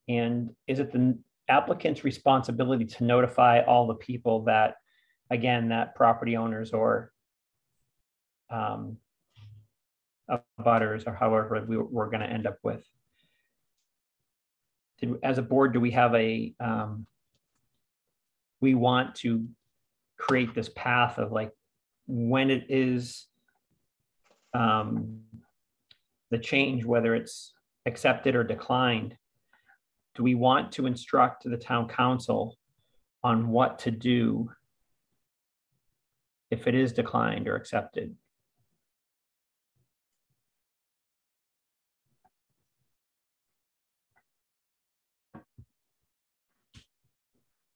And is it the applicant's responsibility to notify all the people that, again, that property owners or um, butters or however we, we're going to end up with? Did, as a board, do we have a, um, we want to create this path of like when it is um, the change, whether it's accepted or declined, do we want to instruct the town council on what to do if it is declined or accepted?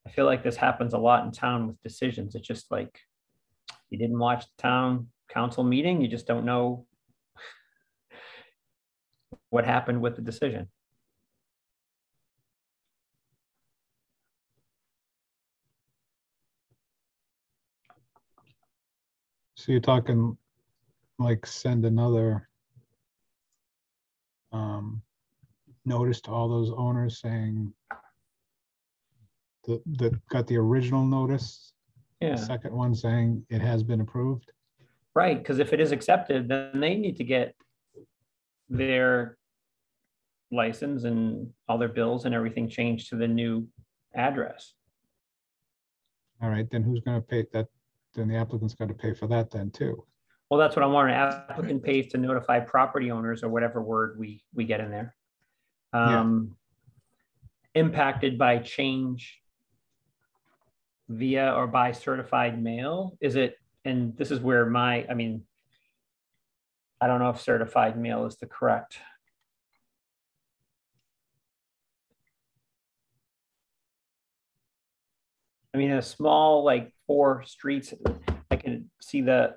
I feel like this happens a lot in town with decisions. It's just like you didn't watch the town council meeting, you just don't know what happened with the decision. So you're talking like send another um, notice to all those owners saying that, that got the original notice, the Yeah, second one saying it has been approved? right. Because if it is accepted, then they need to get their license and all their bills and everything changed to the new address. All right, then who's gonna pay that? Then the applicant's got to pay for that then too. Well, that's what I'm wondering. Applicant pays to notify property owners or whatever word we, we get in there. Um, impacted by change via or by certified mail? Is it, and this is where my, I mean, I don't know if certified mail is the correct. I mean, a small, like four streets, I can see the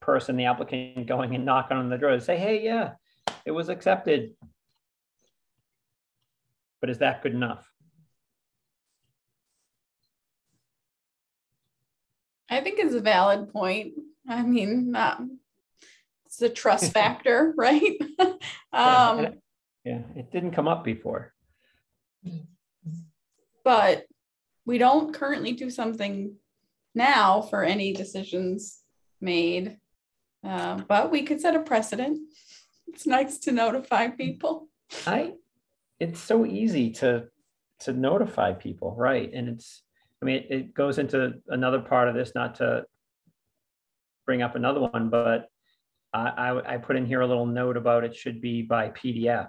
person, the applicant going and knocking on the door and say, hey, yeah, it was accepted. But is that good enough? I think it's a valid point. I mean, um, it's a trust factor, right? Yeah, um, and- Yeah, it didn't come up before. but we don't currently do something now for any decisions made. Uh, but we could set a precedent. It's nice to notify people. I, it's so easy to, to notify people, right? And it's, I mean, it- goes into another part of this, not to bring up another one, but I, I, I put in here a little note about it should be by PDF,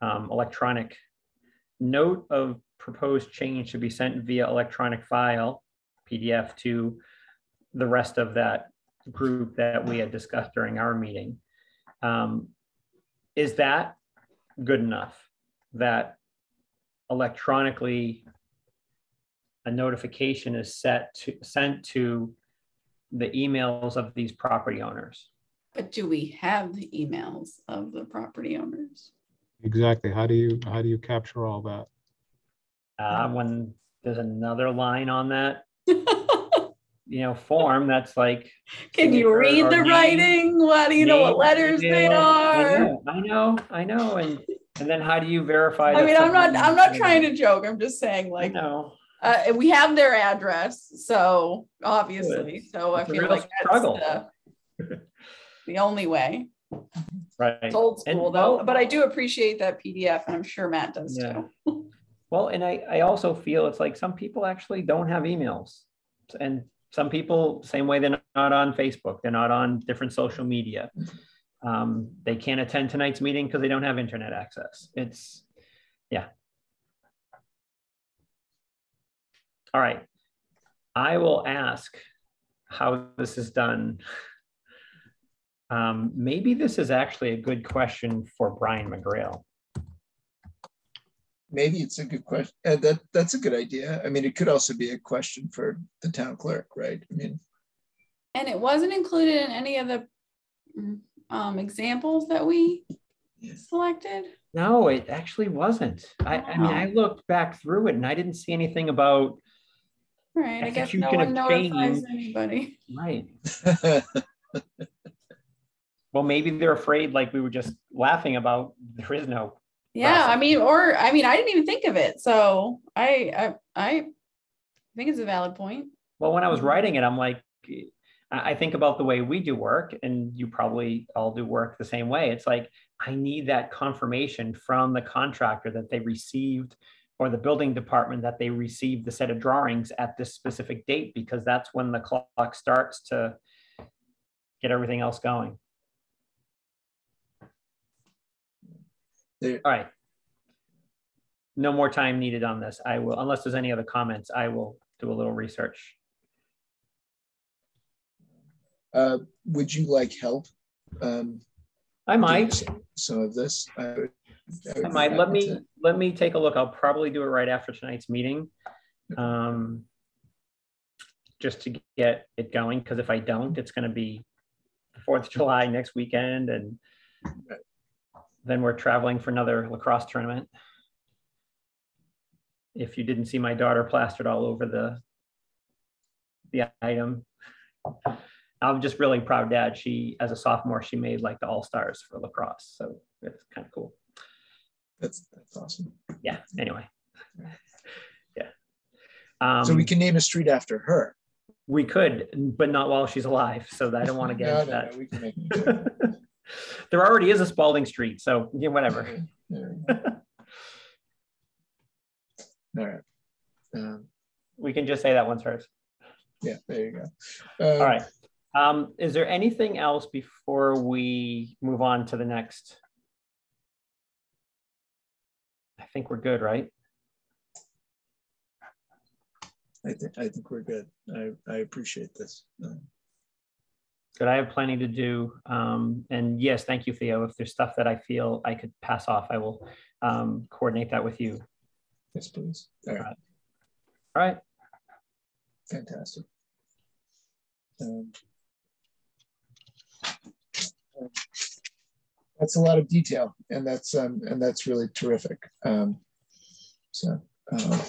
um, electronic. Note of proposed change should be sent via electronic file, PDF to the rest of that group that we had discussed during our meeting. Um, Is that good enough? That electronically a notification is set to, sent to the emails of these property owners? But do we have the emails of the property owners? Exactly. How do you, how do you capture all that? Uh, when there's another line on that, you know, form that's like. Can you read the name- writing? What do you know what name, letters they email. I are? know, I know, I know, and, and then how do you verify? I mean, I'm not, I'm not trying to joke. I'm just saying like, know, uh, we have their address, so obviously, so I It's a feel like that's struggle. the, the only way. right. It's old And school though, well- but I do appreciate that PDF and I'm sure Matt does Yeah. too. Well, and I, I also feel it's like some people actually don't have emails. And some people, same way they're not on Facebook, they're not on different social media. Um, they can't attend tonight's meeting because they don't have internet access. It's, yeah. All right. I will ask how this is done Um, maybe this is actually a good question for Brian McGrail. Maybe it's a good question. Uh, that that's a good idea. I mean, it could also be a question for the town clerk, right? I mean, And it wasn't included in any of the um, examples that we selected. No, it actually wasn't. I, I mean, I looked back through it and I didn't see anything about, Right, I guess no one of notifies anybody. right. Well, maybe they're afraid, like we were just laughing about, there is no, Yeah, I mean, or, I mean, I didn't even think of it, so I, I, I think it's a valid point. well, when I was writing it, I'm like, I, I think about the way we do work and you probably all do work the same way. It's like, I need that confirmation from the contractor that they received or the building department that they received the set of drawings at this specific date, because that's when the clock starts to get everything else going. There- All right. No more time needed on this. I will, unless there's any other comments, I will do a little research. uh, would you like help? Um, I might, some- Some of this. I would- I would I be might, let me, let me take a look. I'll probably do it right after tonight's meeting. Um, just to get it going, because if I don't, it's gonna be the Fourth of July next weekend and then we're traveling for another lacrosse tournament. If you didn't see my daughter plastered all over the the item. I'm just really proud dad. She, as a sophomore, she made like the all-stars for lacrosse. So it's kind of cool. That's, that's awesome. Yeah, anyway. Yeah. Um, So we can name a street after her. we could, but not while she's alive. So I don't want to get No, into no, that. no, we can make there already is a Spalding Street, so yeah, whatever. There we go. All right. Um, We can just say that one's hers. yeah, there you go. All right. Um, is there anything else before we move on to the next? Think we're good, right? I think, I think we're good. I, I appreciate this. Um, Good. I have plenty to do. Um, and yes, thank you, Theo. If there's stuff that I feel I could pass off, I will um, coordinate that with you. Yes, please. All right, All right. fantastic. Um, um, That's a lot of detail and that's, um, and that's really terrific. Um, so, um,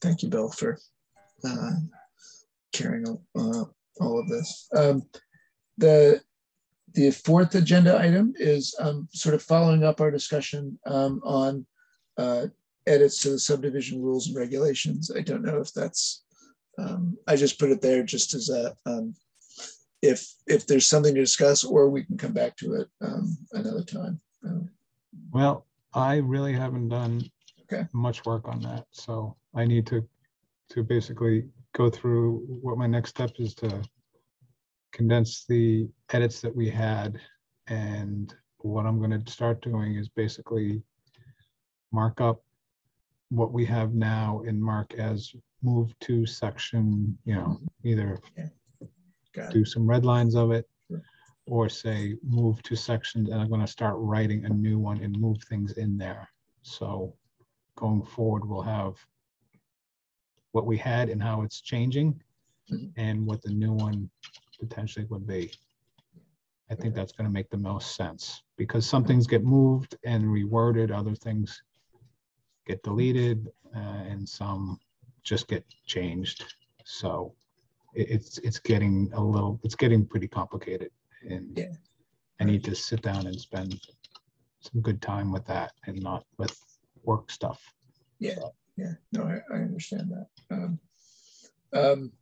thank you, Bill, for, uh, carrying, uh, all of this. Um, the, the fourth agenda item is, um, sort of following up our discussion, um, on, uh, edits to the subdivision rules and regulations. I don't know if that's, um, I just put it there just as a, um, if, if there's something to discuss, or we can come back to it, um, another time. Um, Well, I really haven't done Okay. much work on that, so I need to, to basically go through what my next step is to condense the edits that we had. And what I'm gonna start doing is basically mark up what we have now and mark as move to section, you know, either Got it. do some red lines of it Sure. or say move to sections and I'm gonna start writing a new one and move things in there. So going forward, we'll have what we had and how it's changing Mhm. and what the new one potentially would be. I think that's gonna make the most sense because some things get moved and reworded, other things get deleted, uh, and some just get changed. So it's, it's getting a little, it's getting pretty complicated and Yeah. I need to sit down and spend some good time with that and not with work stuff. Yeah, yeah, no, I, I understand that. Um, um,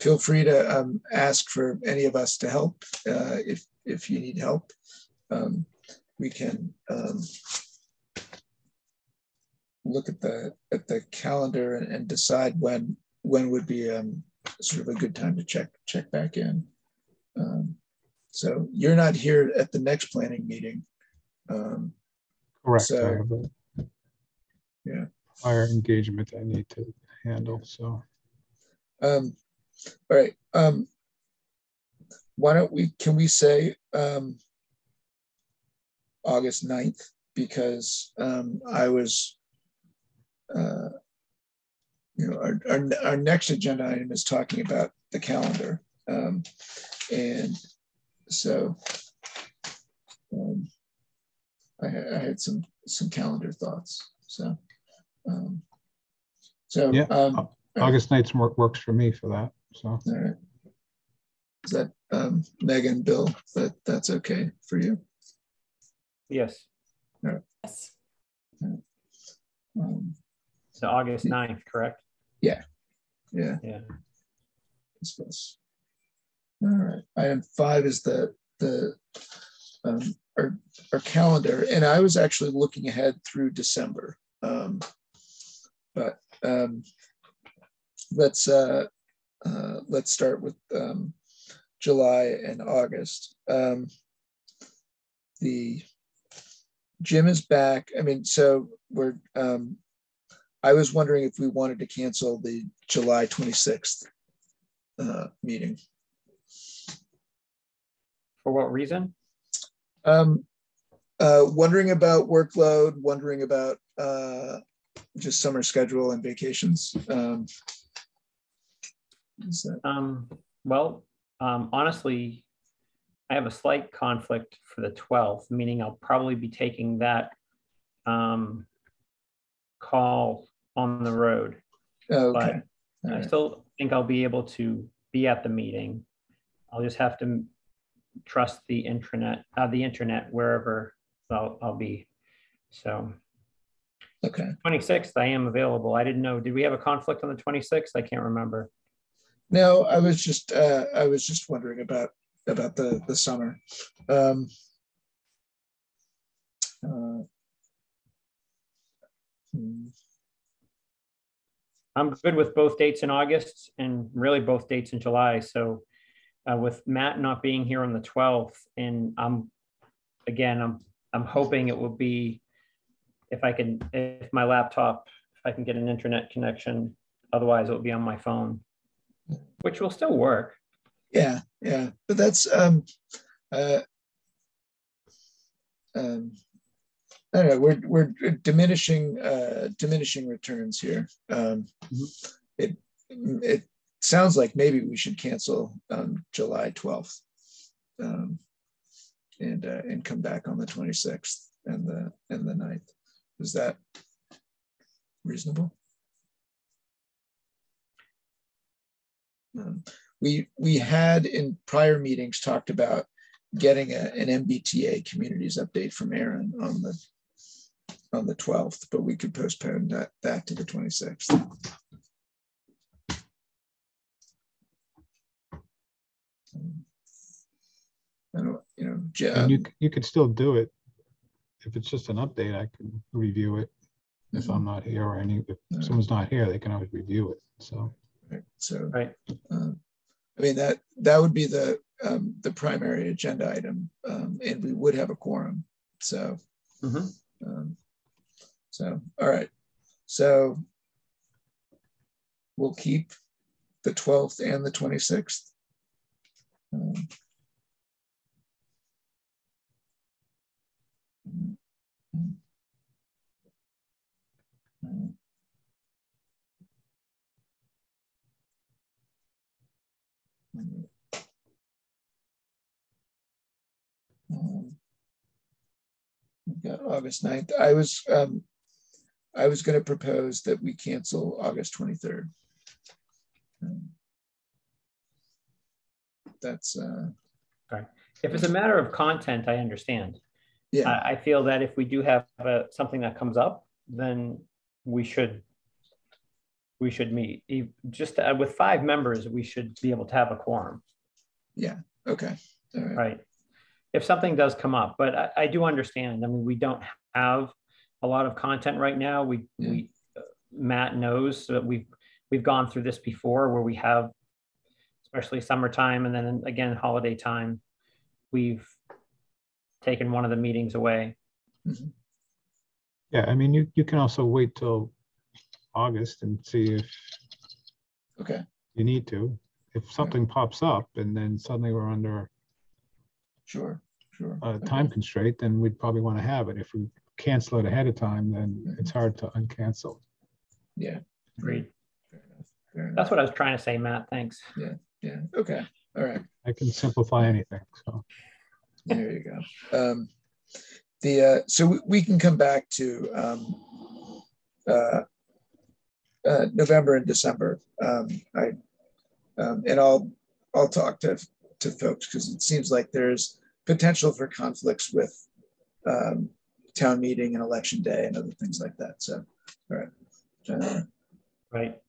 Feel free to um, ask for any of us to help uh, if, if you need help. Um, We can um, look at the, at the calendar and- and decide when, when would be um, sort of a good time to check, check back in. Um, So you're not here at the next planning meeting. Um, Correct. I So- Yeah. Fire engagement I need to handle, so. Um, all right, um, why don't we, can we say um, August 9th? Because um, I was, uh, you know, our, our, our next agenda item is talking about the calendar. Um, and so um, I, I had some, some calendar thoughts, so. um, So, Yeah. um, August nights work, works for me for that, so. all right. Is that um, Megan, Bill, that, that's okay for you? Yes, Yes. Um, so August 9th, correct? Yeah, Yeah. this was. All right, item five is the, the, um, our, our calendar, and I was actually looking ahead through December. Um, But, um, let's, uh, uh, let's start with, um, July and August. Um, the gym is back. I mean, so we're, um, I was wondering if we wanted to cancel the July 26th uh, meeting. For what reason? Um, uh, wondering about workload, wondering about uh, just summer schedule and vacations. Um, Um, well, um, honestly, I have a slight conflict for the twelfth, meaning I'll probably be taking that um, call on the road. oh, But okay. All I still think I'll be able to be at the meeting. I'll just have to trust the intranet, uh, the internet wherever I'll, I'll be. So Okay. twenty-sixth, I am available. I didn't know, did we have a conflict on the twenty-sixth? I can't remember. No, I was just uh, I was just wondering about about the the summer. Um, uh, hmm. I'm good with both dates in August and really both dates in July. So uh, with Matt not being here on the 12th, and I'm, again, I'm, I'm hoping it will be, if I can, if my laptop, if I can get an internet connection, otherwise it'll be on my phone, which will still work. Yeah, yeah, but that's um, uh, um, I don't know. We're we're diminishing uh, diminishing returns here. Um, Mhm. It it sounds like maybe we should cancel on July twelfth, um, and uh, and come back on the twenty sixth and the and the 9th. Is that reasonable? Um, we we had in prior meetings talked about getting a, an MBTA communities update from Erin on the on the 12th, but we could postpone that that to the 26th. Um, I don't, you know, J- And you, um, you could still do it. If it's just an update, I can review it if I'm not here or any, if Alright. someone's not here, they can always review it, so. right, So, Right. um, I mean, that, that would be the, um, the primary agenda item, um, and we would have a quorum, so. Mhm. Um, So, all right, so we'll keep the twelfth and the twenty-sixth. Um, We've got August 9th. I was, um, I was gonna propose that we cancel August twenty-third. That's, uh, If it's a matter of content, I understand. yeah, I, I feel that if we do have uh, something that comes up, then we should, we should meet. Just uh, with five members, we should be able to have a quorum, Yeah. okay, all right, right? If something does come up, but I, I do understand. I mean, we don't have a lot of content right now. We, Yeah. we, uh, Matt knows that we've, we've gone through this before where we have, especially summertime and then again, holiday time, we've taken one of the meetings away. Yeah, I mean, you, you can also wait till August and see if okay, you need to. if something pops up and then suddenly we're under Sure, sure. a Okay. time constraint, then we'd probably want to have it. If we cancel it ahead of time, then it's hard to uncancel. Yeah. Agreed. Fair enough, fair enough. That's what I was trying to say, Matt. Thanks. Yeah, yeah, okay, all right. I can simplify anything, so. There you go. Um, the uh, so we, we can come back to um, uh, uh, November and December. Um, I um, and I'll I'll talk to to folks because it seems like there's potential for conflicts with um, town meeting and election day and other things like that. So, all right. Uh, Right.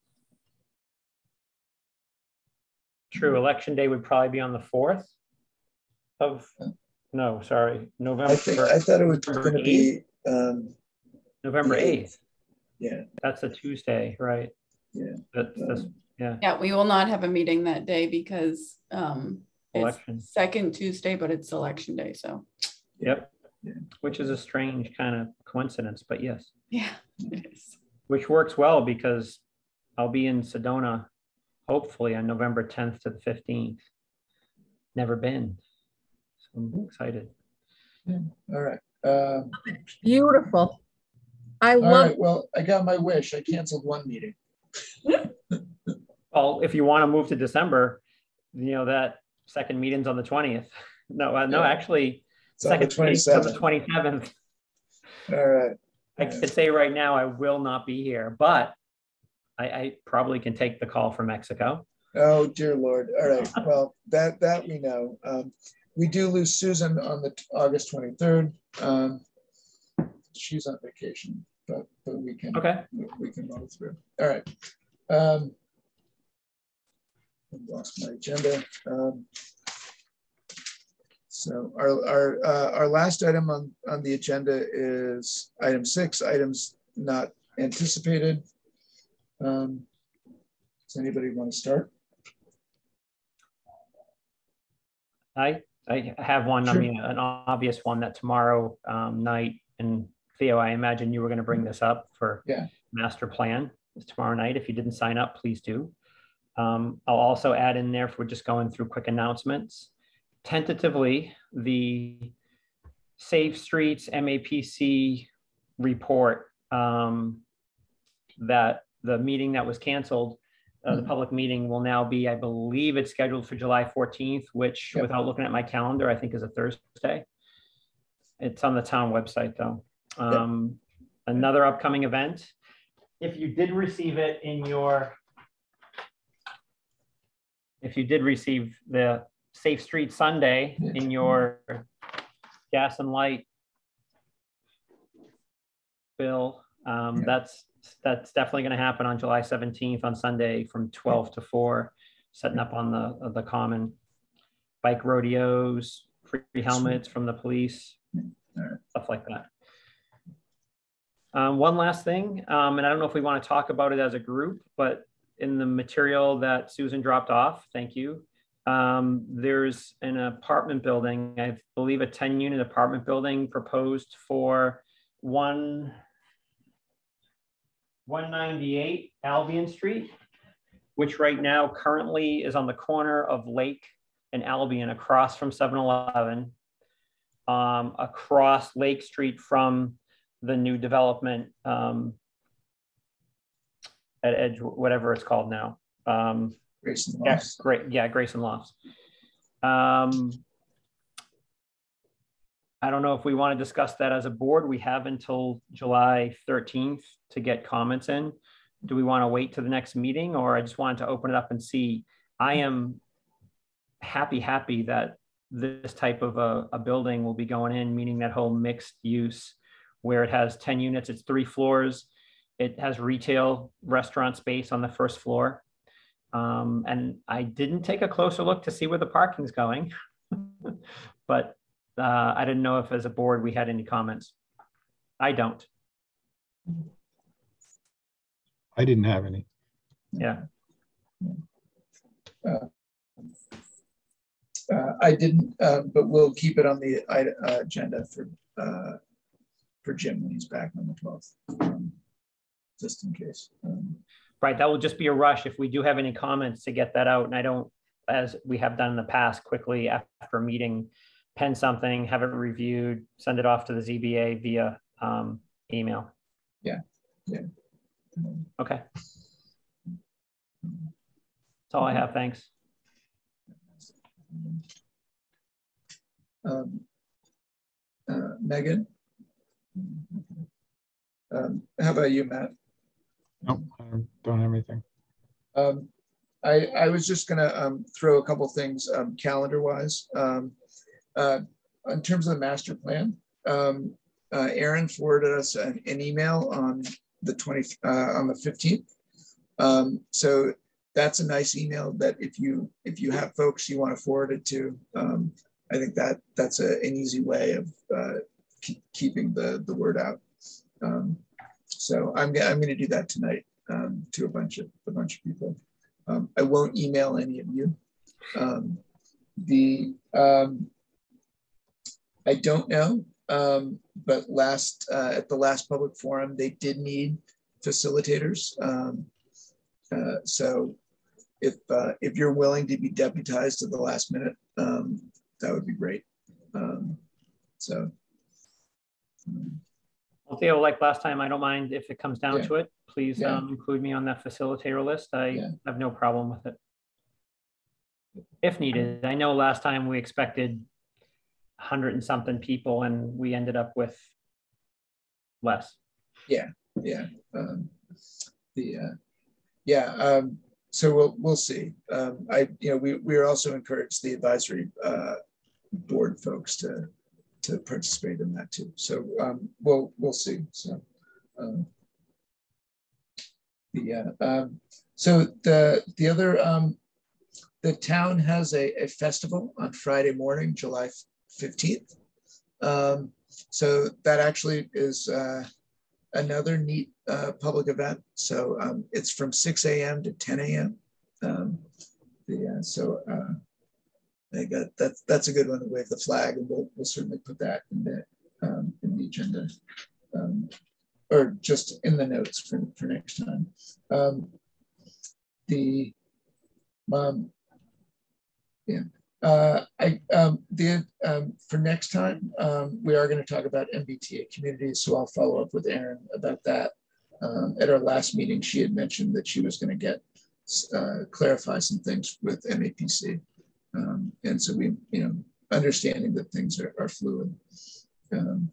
True, election day would probably be on the fourth of, no, sorry, November, I think I thought it was going to be um, November the eighth. yeah That's a Tuesday, right? Yeah. That, that's um, Yeah, we will not have a meeting that day because um it's election. second Tuesday, but it's election day, so Yep. Yeah. Which is a strange kind of coincidence, but yes, yeah. which works well because I'll be in Sedona, hopefully on November tenth to the fifteenth. Never been. So I'm excited. all right. Um, Beautiful. I all love, right. Well, I got my wish. I canceled one meeting. Well, if you want to move to December, you know, that second meeting's on the twentieth. No, uh, no, Yeah. actually, It's on the second on the 27th. All right. I Yeah. could say right now, I will not be here, but I, I probably can take the call from Mexico. Oh, dear Lord. All right. Well, that, that we know. Um, we do lose Susan on the August 23rd. Um, she's on vacation, but, but we can, Okay, we- we can roll through. All right. Um, I lost my agenda. Um, so our, our, uh, our last item on, on the agenda is item six, items not anticipated. Um, does anybody want to start? I, I have one, I mean, an obvious one that tomorrow um, night, and Theo, I imagine you were gonna bring this up for Yeah. master plan is tomorrow night. If you didn't sign up, please do. Um, I'll also add in there, if we're just going through quick announcements. Tentatively, the Safe Streets MAPC report um, that the meeting that was canceled, uh, the Mhm. public meeting will now be, I believe it's scheduled for July 14th, which Yep. without looking at my calendar, I think is a Thursday. It's on the town website though. Um, another upcoming event. If you did receive it in your, if you did receive the Safe Street Sunday in your gas and light bill, um, Yeah. that's, that's definitely gonna happen on July seventeenth on Sunday from twelve to four, setting up on the, the common. Bike rodeos, free helmets from the police, stuff like that. Um, one last thing, um, and I don't know if we want to talk about it as a group, but in the material that Susan dropped off, thank you. Um, there's an apartment building, I believe a ten unit apartment building proposed for one 198 Albion Street, which right now currently is on the corner of Lake and Albion across from 7-Eleven, um, across Lake Street from the new development um, at Edge, whatever it's called now. Um, Grayson yeah, great. Yeah, Grayson Lofts. Um, I don't know if we want to discuss that as a board. We have until July 13th to get comments in. Do we want to wait to the next meeting or I just wanted to open it up and see? I am happy, happy that this type of a, a building will be going in, meaning that whole mixed use where it has 10 units, it's three floors. It has retail restaurant space on the first floor. Um, and I didn't take a closer look to see where the parking's going. but uh, I didn't know if as a board we had any comments. I don't. I didn't have any. Yeah. Uh, I didn't, uh, but we'll keep it on the uh, agenda for, uh, for Jim when he's back on the twelfth. um, Just in case. Um, Right, that will just be a rush if we do have any comments to get that out. And I don't, as we have done in the past, quickly after a meeting, pen something, have it reviewed, send it off to the ZBA via um, email. Yeah, yeah. Okay. That's all I have. Thanks. Um, uh, Megan? Um, how about you, Matt? Nope, I don't have anything. Um, I, I was just gonna um, throw a couple things um, calendar wise. Um, uh, in terms of the master plan, um, uh, Erin forwarded us an, an email on the 20 uh, on the 15th. Um, so that's a nice email that if you if you have folks you want to forward it to, um, I think that that's a, an easy way of uh, keep, keeping the the word out. Um, so I'm I'm going to do that tonight um, to a bunch of a bunch of people. Um, I won't email any of you. Um, the um, I don't know, um, but last uh, at the last public forum, they did need facilitators. Um, uh, so if uh, if you're willing to be deputized at the last minute, that would be great. So. Well, Theo, like last time, I don't mind if it comes down Yeah. to it. Please Yeah. um, include me on that facilitator list. I Yeah. have no problem with it. If needed. I know last time we expected hundred and something people and we ended up with less. yeah um, the uh, yeah um, so we'll we'll see um, i you know we we are also encouraged the advisory uh, board folks to to participate in that too so um, we'll we'll see so um, yeah um, so the the other um, the town has a, a festival on friday morning july 15th um, so that actually is uh, another neat uh, public event. So um, it's from 6 a.m. to 10 a.m. Um, so uh, I got that's that's a good one to wave the flag, and we'll, we'll certainly put that in the um, in the agenda, um, or just in the notes for, for next time. Um, the um, yeah. Uh, I um, the um, for next time um, we are going to talk about MBTA communities, so I'll follow up with Erin about that. Um, at our last meeting, she had mentioned that she was going to get uh, clarify some things with MAPC, um, and so we, you know, understanding that things are, are fluid. Um,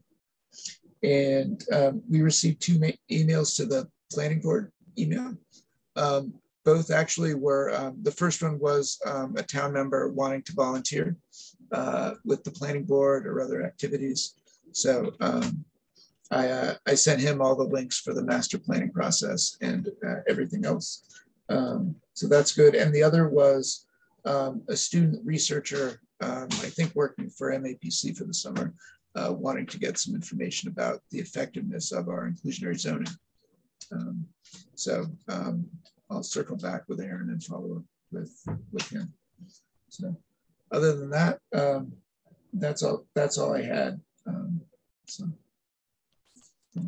and um, we received two ma- emails to the planning board email. Um, both actually were, um, the first one was um, a town member wanting to volunteer uh, with the planning board or other activities. So I, uh, I sent him all the links for the master planning process and uh, everything else. Um, so that's good. And the other was um, a student researcher, um, I think working for MAPC for the summer, uh, wanting to get some information about the effectiveness of our inclusionary zoning. Um, so um, I'll circle back with Aaron and follow up with, with him. So other than that, um, that's all, that's all I had. Um, so.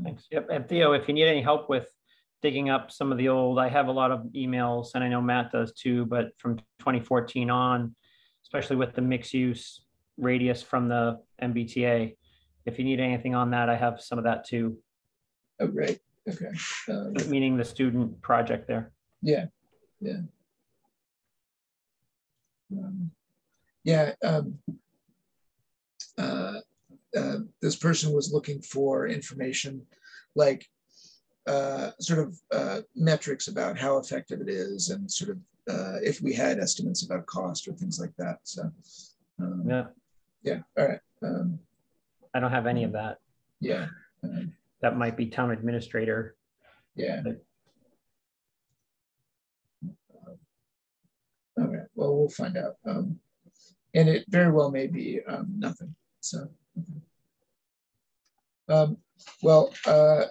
Thanks. Yep. And Theo, if you need any help with digging up some of the old, I have a lot of emails and I know Matt does too, but from 2014 on, especially with the mixed use radius from the MBTA. If you need anything on that, I have some of that too, Oh, great. Okay. Um, meaning the student project there. Yeah, yeah. Um, yeah, um, uh, uh, this person was looking for information like uh, sort of uh, metrics about how effective it is and sort of uh, if we had estimates about cost or things like that. So, um, Yeah. yeah, all right. Um, I don't have any of that. yeah, um, That might be town administrator. yeah. Okay, well, we'll find out. Um, and it very well may be um, nothing. So, um, well, uh,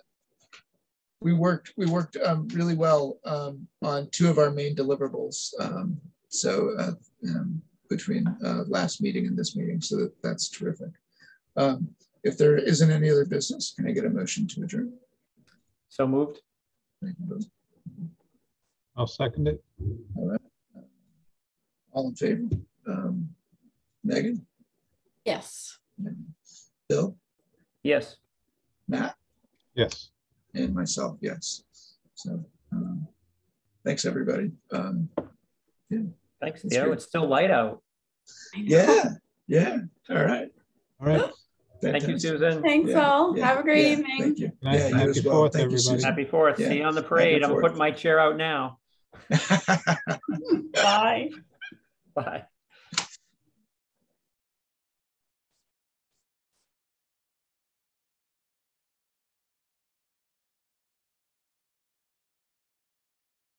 we worked we worked um, really well um, on two of our main deliverables. Um, so uh, um, between uh, last meeting and this meeting, so that, that's terrific. Um, if there isn't any other business, can I get a motion to adjourn? So moved. Thank you both. I'll second it. All right. All in favor? Um, Megan, Yes. Bill, Yes, Matt, Yes. And myself, yes. So, um, thanks, everybody. Um, thanks, That's Theo. good. It's still light out. Yeah, yeah, all right. All right. Thank you, Susan. Thanks Yeah, all. yeah, Have a great yeah, evening. Thank you. Nice- Yeah, you happy as well. Fourth, Thank you, everybody. Susan. Happy Fourth. Yeah, See you on the happy parade. I'm Fourth. putting my chair out now. Bye. Bye.